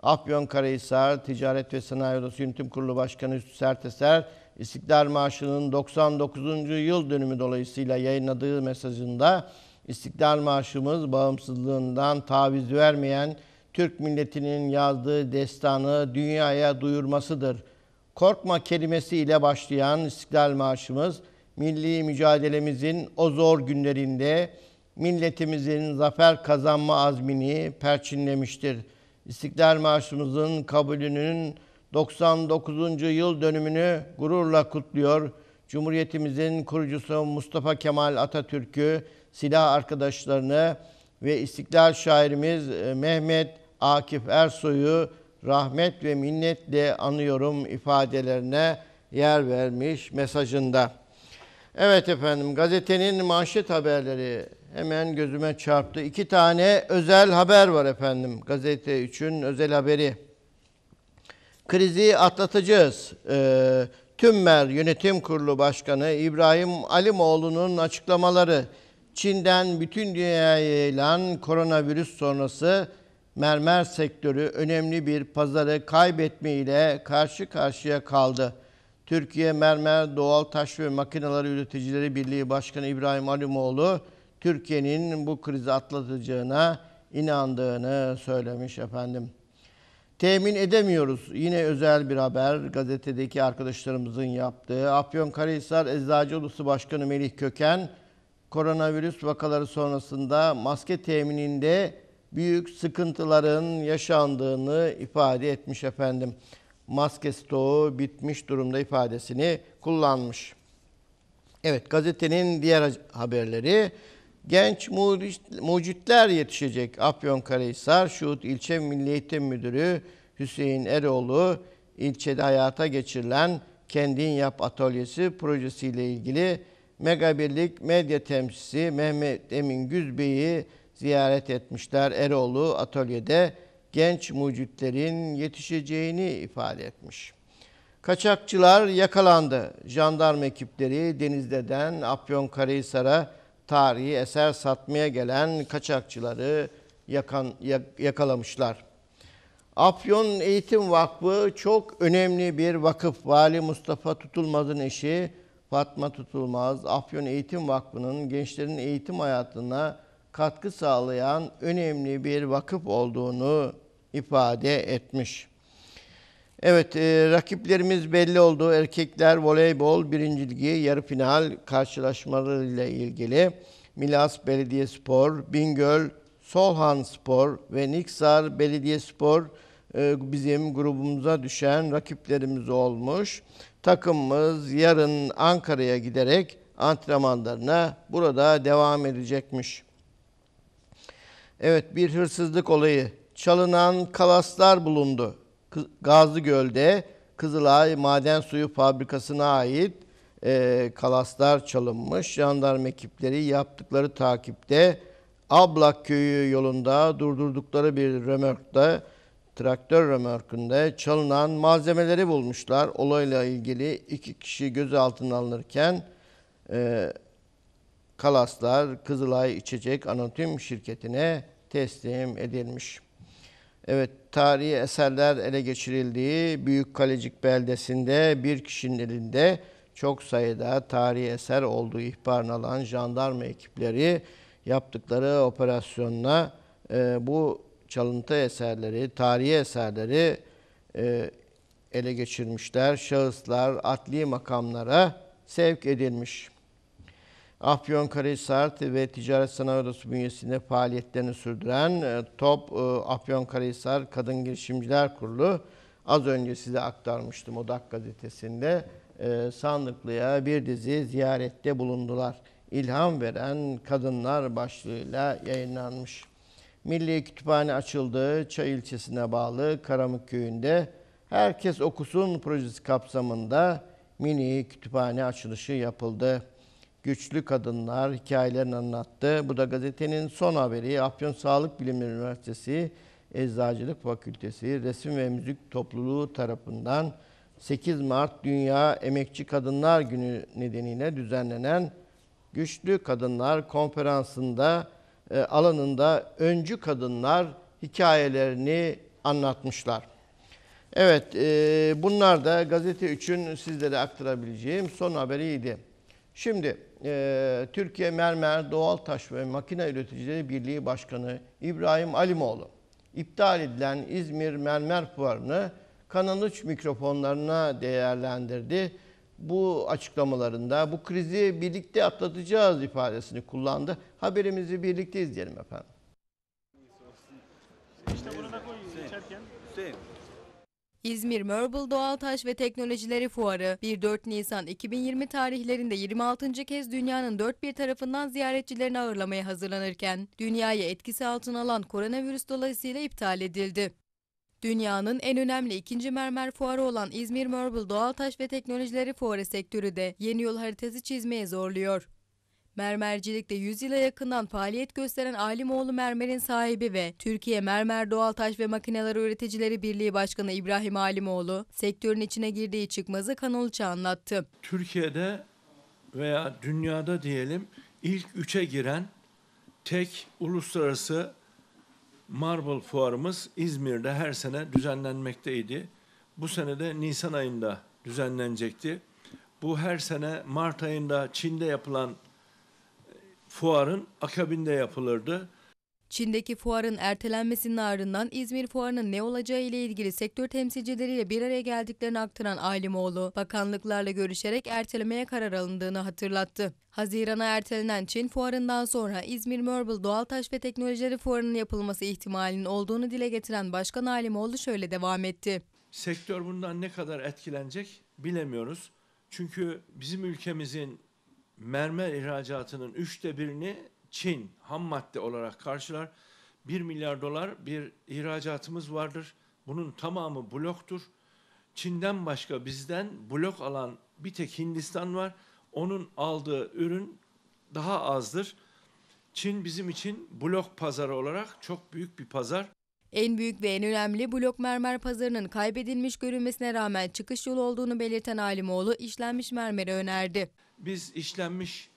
Afyonkarahisar Ticaret ve Sanayi Odası Yönetim Kurulu Başkanı Hüsnü Serteser, İstiklal Marşı'nın 99. yıl dönümü dolayısıyla yayınladığı mesajında İstiklal Marşımız bağımsızlığından taviz vermeyen Türk milletinin yazdığı destanı dünyaya duyurmasıdır. Korkma kelimesi ile başlayan İstiklal Marşımız milli mücadelemizin o zor günlerinde milletimizin zafer kazanma azmini perçinlemiştir. İstiklal Marşımızın kabulünün 99. yıl dönümünü gururla kutluyor. Cumhuriyetimizin kurucusu Mustafa Kemal Atatürk'ü, silah arkadaşlarını ve İstiklal şairimiz e, Mehmet Akif Ersoy'u rahmet ve minnetle anıyorum ifadelerine yer vermiş mesajında. Evet efendim gazetenin manşet haberleri hemen gözüme çarptı. İki tane özel haber var efendim. Gazete 3'ün özel haberi. Krizi atlatacağız. Ee, Tümmer Yönetim Kurulu Başkanı İbrahim Alimoğlu'nun açıklamaları Çin'den bütün dünyaya yayılan koronavirüs sonrası mermer sektörü önemli bir pazarı kaybetmeyle karşı karşıya kaldı. Türkiye Mermer Doğal Taş ve Makineleri Üreticileri Birliği Başkanı İbrahim Alimoğlu, Türkiye'nin bu krizi atlatacağına inandığını söylemiş efendim. Temin edemiyoruz. Yine özel bir haber gazetedeki arkadaşlarımızın yaptığı. Afyonkarahisar Eczacıoğlusu Başkanı Melih Köken, koronavirüs vakaları sonrasında maske temininde büyük sıkıntıların yaşandığını ifade etmiş efendim. Maske stoğu bitmiş durumda ifadesini kullanmış. Evet gazetenin diğer haberleri genç mucitler yetişecek. Afyonkarahisar Şuhut İlçe Milli Eğitim Müdürü Hüseyin Eroğlu ilçede hayata geçirilen Kendin Yap Atölyesi projesiyle ilgili Mega Birlik medya temsilcisi Mehmet Emin Güzbey'i ziyaret etmişler. Eroğlu atölyede genç mucitlerin yetişeceğini ifade etmiş. Kaçakçılar yakalandı. Jandarma ekipleri Denizli'den Afyonkarahisar'a tarihi eser satmaya gelen kaçakçıları yakan, yakalamışlar. Afyon Eğitim Vakfı çok önemli bir vakıf. Vali Mustafa Tutulmaz'ın eşi Fatma Tutulmaz, Afyon Eğitim Vakfı'nın gençlerin eğitim hayatına katkı sağlayan önemli bir vakıf olduğunu ifade etmiş. Evet, e, rakiplerimiz belli oldu. Erkekler voleybol birinci ligi yarı final karşılaşmalarıyla ilgili Milas Belediyespor, Bingöl Solhan Spor ve Niksar Belediyespor e, bizim grubumuza düşen rakiplerimiz olmuş. Takımımız yarın Ankara'ya giderek antrenmanlarına burada devam edecekmiş. Evet bir hırsızlık olayı. Çalınan kalaslar bulundu. Gazlı Göl'de Kızılay Maden Suyu Fabrikası'na ait e, kalaslar çalınmış. Jandarma ekipleri yaptıkları takipte Ablak Köyü yolunda durdurdukları bir römorkta traktör römorkunda çalınan malzemeleri bulmuşlar. Olayla ilgili iki kişi gözaltına alınırken e, kalaslar Kızılay İçecek Anonim Şirketi'ne teslim edilmiş. Evet, tarihi eserler ele geçirildiği Büyük Kalecik beldesinde bir kişinin elinde çok sayıda tarihi eser olduğu ihbarını alan jandarma ekipleri yaptıkları operasyonla e, bu çalıntı eserleri, tarihi eserleri e, ele geçirmişler. Şahıslar adli makamlara sevk edilmiş. Afyonkarahisar ve Ticaret Sanayi Odası bünyesinde faaliyetlerini sürdüren e, TOP e, Afyonkarahisar Kadın Girişimciler Kurulu az önce size aktarmıştım Odak gazetesinde e, sandıklıya bir dizi ziyarette bulundular. İlham veren kadınlar başlığıyla yayınlanmış. Milli Kütüphane açıldı. Çay ilçesine bağlı Karamık köyünde Herkes Okusun projesi kapsamında mini kütüphane açılışı yapıldı. Güçlü kadınlar hikayelerini anlattı. Bu da gazetenin son haberi. Afyon Sağlık Bilimleri Üniversitesi Eczacılık Fakültesi Resim ve Müzik Topluluğu tarafından 8 Mart Dünya Emekçi Kadınlar Günü nedeniyle düzenlenen Güçlü Kadınlar Konferansı'nda e, alanında öncü kadınlar hikayelerini anlatmışlar. Evet, e, bunlar da gazete için sizlere aktarabileceğim son haberiydi. Şimdi e, Türkiye Mermer Doğal Taş ve Makine Üreticileri Birliği Başkanı İbrahim Alimoğlu iptal edilen İzmir Mermer Fuarı'nı Kanal 3 mikrofonlarına değerlendirdi. Bu açıklamalarında bu krizi birlikte atlatacağız ifadesini kullandı. Haberimizi birlikte izleyelim efendim. İşte bunu da koy içerken. İzmir Mörbül Doğal Taş ve Teknolojileri Fuarı 1-4 Nisan 2020 tarihlerinde 26. kez dünyanın dört bir tarafından ziyaretçilerini ağırlamaya hazırlanırken dünyayı etkisi altına alan koronavirüs dolayısıyla iptal edildi. Dünyanın en önemli ikinci mermer fuarı olan İzmir Mörbül Doğal Taş ve Teknolojileri Fuarı sektörü de yeni yol haritası çizmeye zorluyor. Mermercilikte 100 yıla yakından faaliyet gösteren Alimoğlu Mermer'in sahibi ve Türkiye Mermer Doğal Taş ve Makineleri Üreticileri Birliği Başkanı İbrahim Alimoğlu, sektörün içine girdiği çıkmazı Kanal 3'e anlattı. Türkiye'de veya dünyada diyelim ilk üçe giren tek uluslararası Marble fuarımız İzmir'de her sene düzenlenmekteydi. Bu sene de Nisan ayında düzenlenecekti. Bu her sene Mart ayında Çin'de yapılan fuarın akabinde yapılırdı. Çin'deki fuarın ertelenmesinin ardından İzmir fuarının ne olacağı ile ilgili sektör temsilcileriyle bir araya geldiklerini aktaran Alimoğlu, bakanlıklarla görüşerek ertelemeye karar alındığını hatırlattı. Hazirana ertelenen Çin fuarından sonra İzmir Marble Doğal Taş ve Teknolojileri Fuarı'nın yapılması ihtimalinin olduğunu dile getiren Başkan Alimoğlu şöyle devam etti. Sektör bundan ne kadar etkilenecek bilemiyoruz. Çünkü bizim ülkemizin mermer ihracatının üçte birini Çin ham madde olarak karşılar. 1 milyar dolar bir ihracatımız vardır. Bunun tamamı bloktur. Çin'den başka bizden blok alan bir tek Hindistan var. Onun aldığı ürün daha azdır. Çin bizim için blok pazarı olarak çok büyük bir pazar. En büyük ve en önemli blok mermer pazarının kaybedilmiş görünmesine rağmen çıkış yolu olduğunu belirten Alimoğlu işlenmiş mermeri önerdi. Biz işlenmiş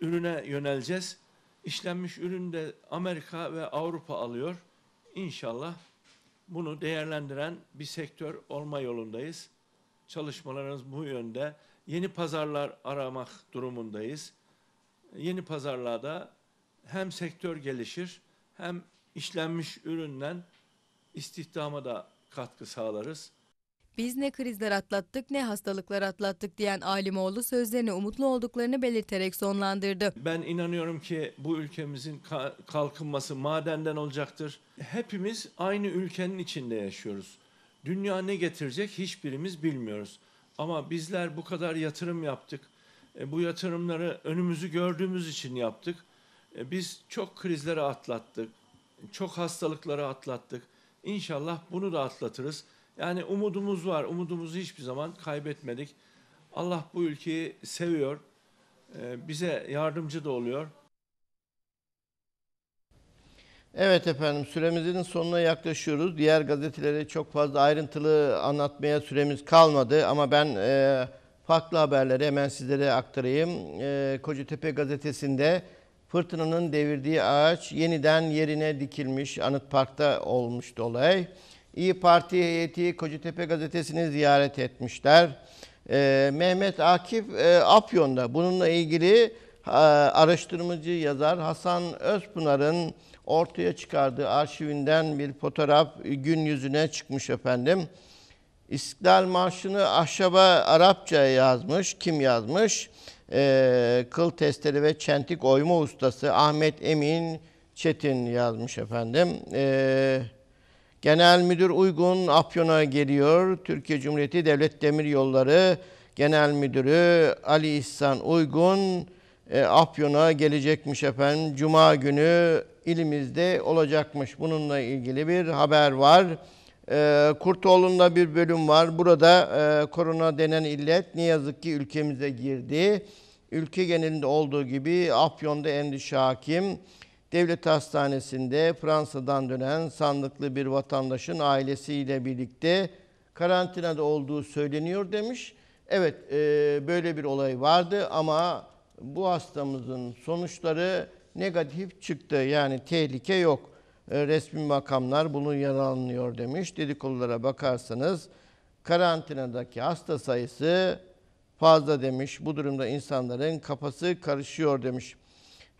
ürüne yöneleceğiz. İşlenmiş ürün de Amerika ve Avrupa alıyor. İnşallah bunu değerlendiren bir sektör olma yolundayız. Çalışmalarımız bu yönde. Yeni pazarlar aramak durumundayız. Yeni pazarlarda hem sektör gelişir hem işlenmiş üründen istihdama da katkı sağlarız. Biz ne krizler atlattık ne hastalıklar atlattık diyen Alimoğlu sözlerine umutlu olduklarını belirterek sonlandırdı. Ben inanıyorum ki bu ülkemizin ka- kalkınması madenden olacaktır. Hepimiz aynı ülkenin içinde yaşıyoruz. Dünya ne getirecek hiçbirimiz bilmiyoruz. Ama bizler bu kadar yatırım yaptık. E, bu yatırımları önümüzü gördüğümüz için yaptık. E, biz çok krizleri atlattık. Çok hastalıkları atlattık. İnşallah bunu da atlatırız. Yani umudumuz var. Umudumuzu hiçbir zaman kaybetmedik. Allah bu ülkeyi seviyor. Ee, bize yardımcı da oluyor. Evet efendim süremizin sonuna yaklaşıyoruz. Diğer gazeteleri çok fazla ayrıntılı anlatmaya süremiz kalmadı ama ben e, farklı haberleri hemen sizlere aktarayım. E, Kocatepe gazetesinde fırtınanın devirdiği ağaç yeniden yerine dikilmiş. Anıt Park'ta olmuştu olay. İyi Parti heyeti Kocatepe gazetesini ziyaret etmişler. E, Mehmet Akif e, Afyon'da bununla ilgili e, araştırmacı yazar Hasan Özpınar'ın ortaya çıkardığı arşivinden bir fotoğraf gün yüzüne çıkmış efendim. İstiklal Marşı'nı ahşaba Arapça yazmış. Kim yazmış? Ee, kıl testleri ve çentik oyma ustası Ahmet Emin Çetin yazmış efendim. Ee, Genel Müdür Uygun Afyon'a geliyor. Türkiye Cumhuriyeti Devlet Demiryolları Genel Müdürü Ali İhsan Uygun e, Afyon'a gelecekmiş efendim. Cuma günü ilimizde olacakmış. Bununla ilgili bir haber var. E, Kurtoğlu'nda bir bölüm var. Burada e, korona denen illet ne yazık ki ülkemize girdi. Ülke genelinde olduğu gibi Afyon'da endişe hakim. Devlet Hastanesi'nde Fransa'dan dönen sandıklı bir vatandaşın ailesiyle birlikte karantinada olduğu söyleniyor demiş. Evet e, böyle bir olay vardı ama bu hastamızın sonuçları negatif çıktı. Yani tehlike yok. E, resmi makamlar bunu yalanlıyor demiş. Dedikodulara bakarsanız karantinadaki hasta sayısı fazla demiş. Bu durumda insanların kafası karışıyor demiş.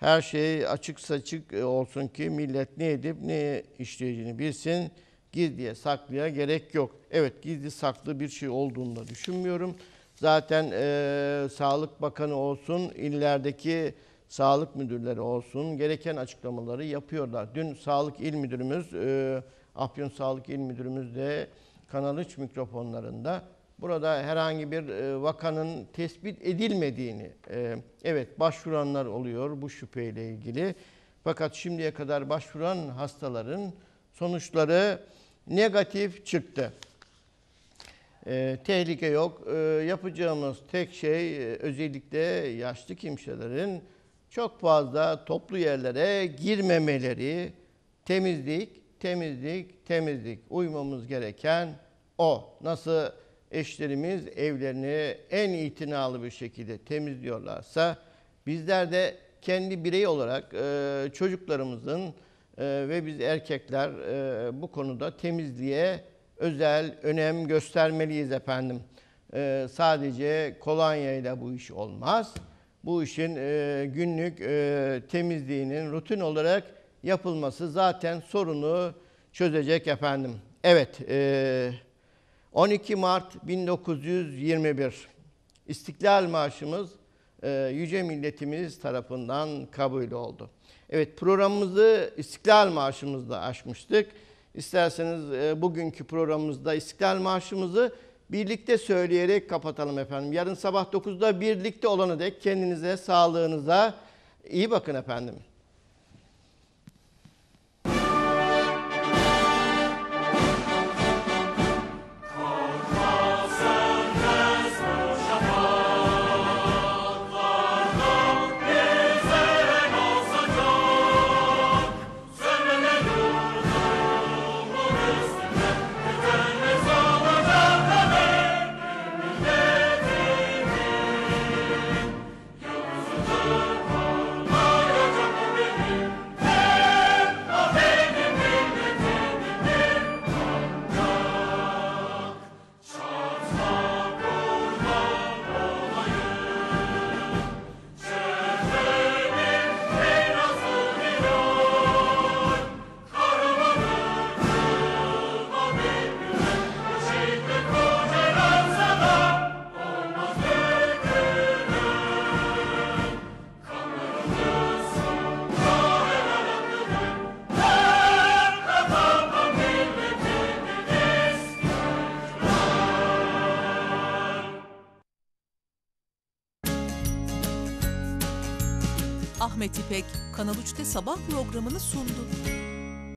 Her şey açık saçık olsun ki millet ne edip ne işleyeceğini bilsin. Gizliye saklıya gerek yok. Evet gizli saklı bir şey olduğunu da düşünmüyorum. Zaten e, Sağlık Bakanı olsun, illerdeki sağlık müdürleri olsun gereken açıklamaları yapıyorlar. Dün Sağlık İl Müdürümüz, e, Afyon Sağlık İl Müdürümüz de Kanal 3 mikrofonlarında burada herhangi bir e, vakanın tespit edilmediğini, e, evet başvuranlar oluyor bu şüpheyle ilgili. Fakat şimdiye kadar başvuran hastaların sonuçları negatif çıktı. E, tehlike yok. E, yapacağımız tek şey e, özellikle yaşlı kimselerin çok fazla toplu yerlere girmemeleri, temizlik, temizlik, temizlik. Uymamız gereken o. Nasıl eşlerimiz evlerini en itinalı bir şekilde temizliyorlarsa bizler de kendi birey olarak e, çocuklarımızın e, ve biz erkekler e, bu konuda temizliğe özel önem göstermeliyiz efendim. Sadece kolonyayla bu iş olmaz. Bu işin günlük temizliğinin rutin olarak yapılması zaten sorunu çözecek efendim. Evet, e, 12 Mart 1921 İstiklal Marşımız e, Yüce Milletimiz tarafından kabul oldu. Evet programımızı İstiklal Marşımızla açmıştık. İsterseniz e, bugünkü programımızda İstiklal Marşımızı birlikte söyleyerek kapatalım efendim. Yarın sabah 9'da birlikte olana dek kendinize, sağlığınıza iyi bakın efendim. 3'te sabah programını sundu.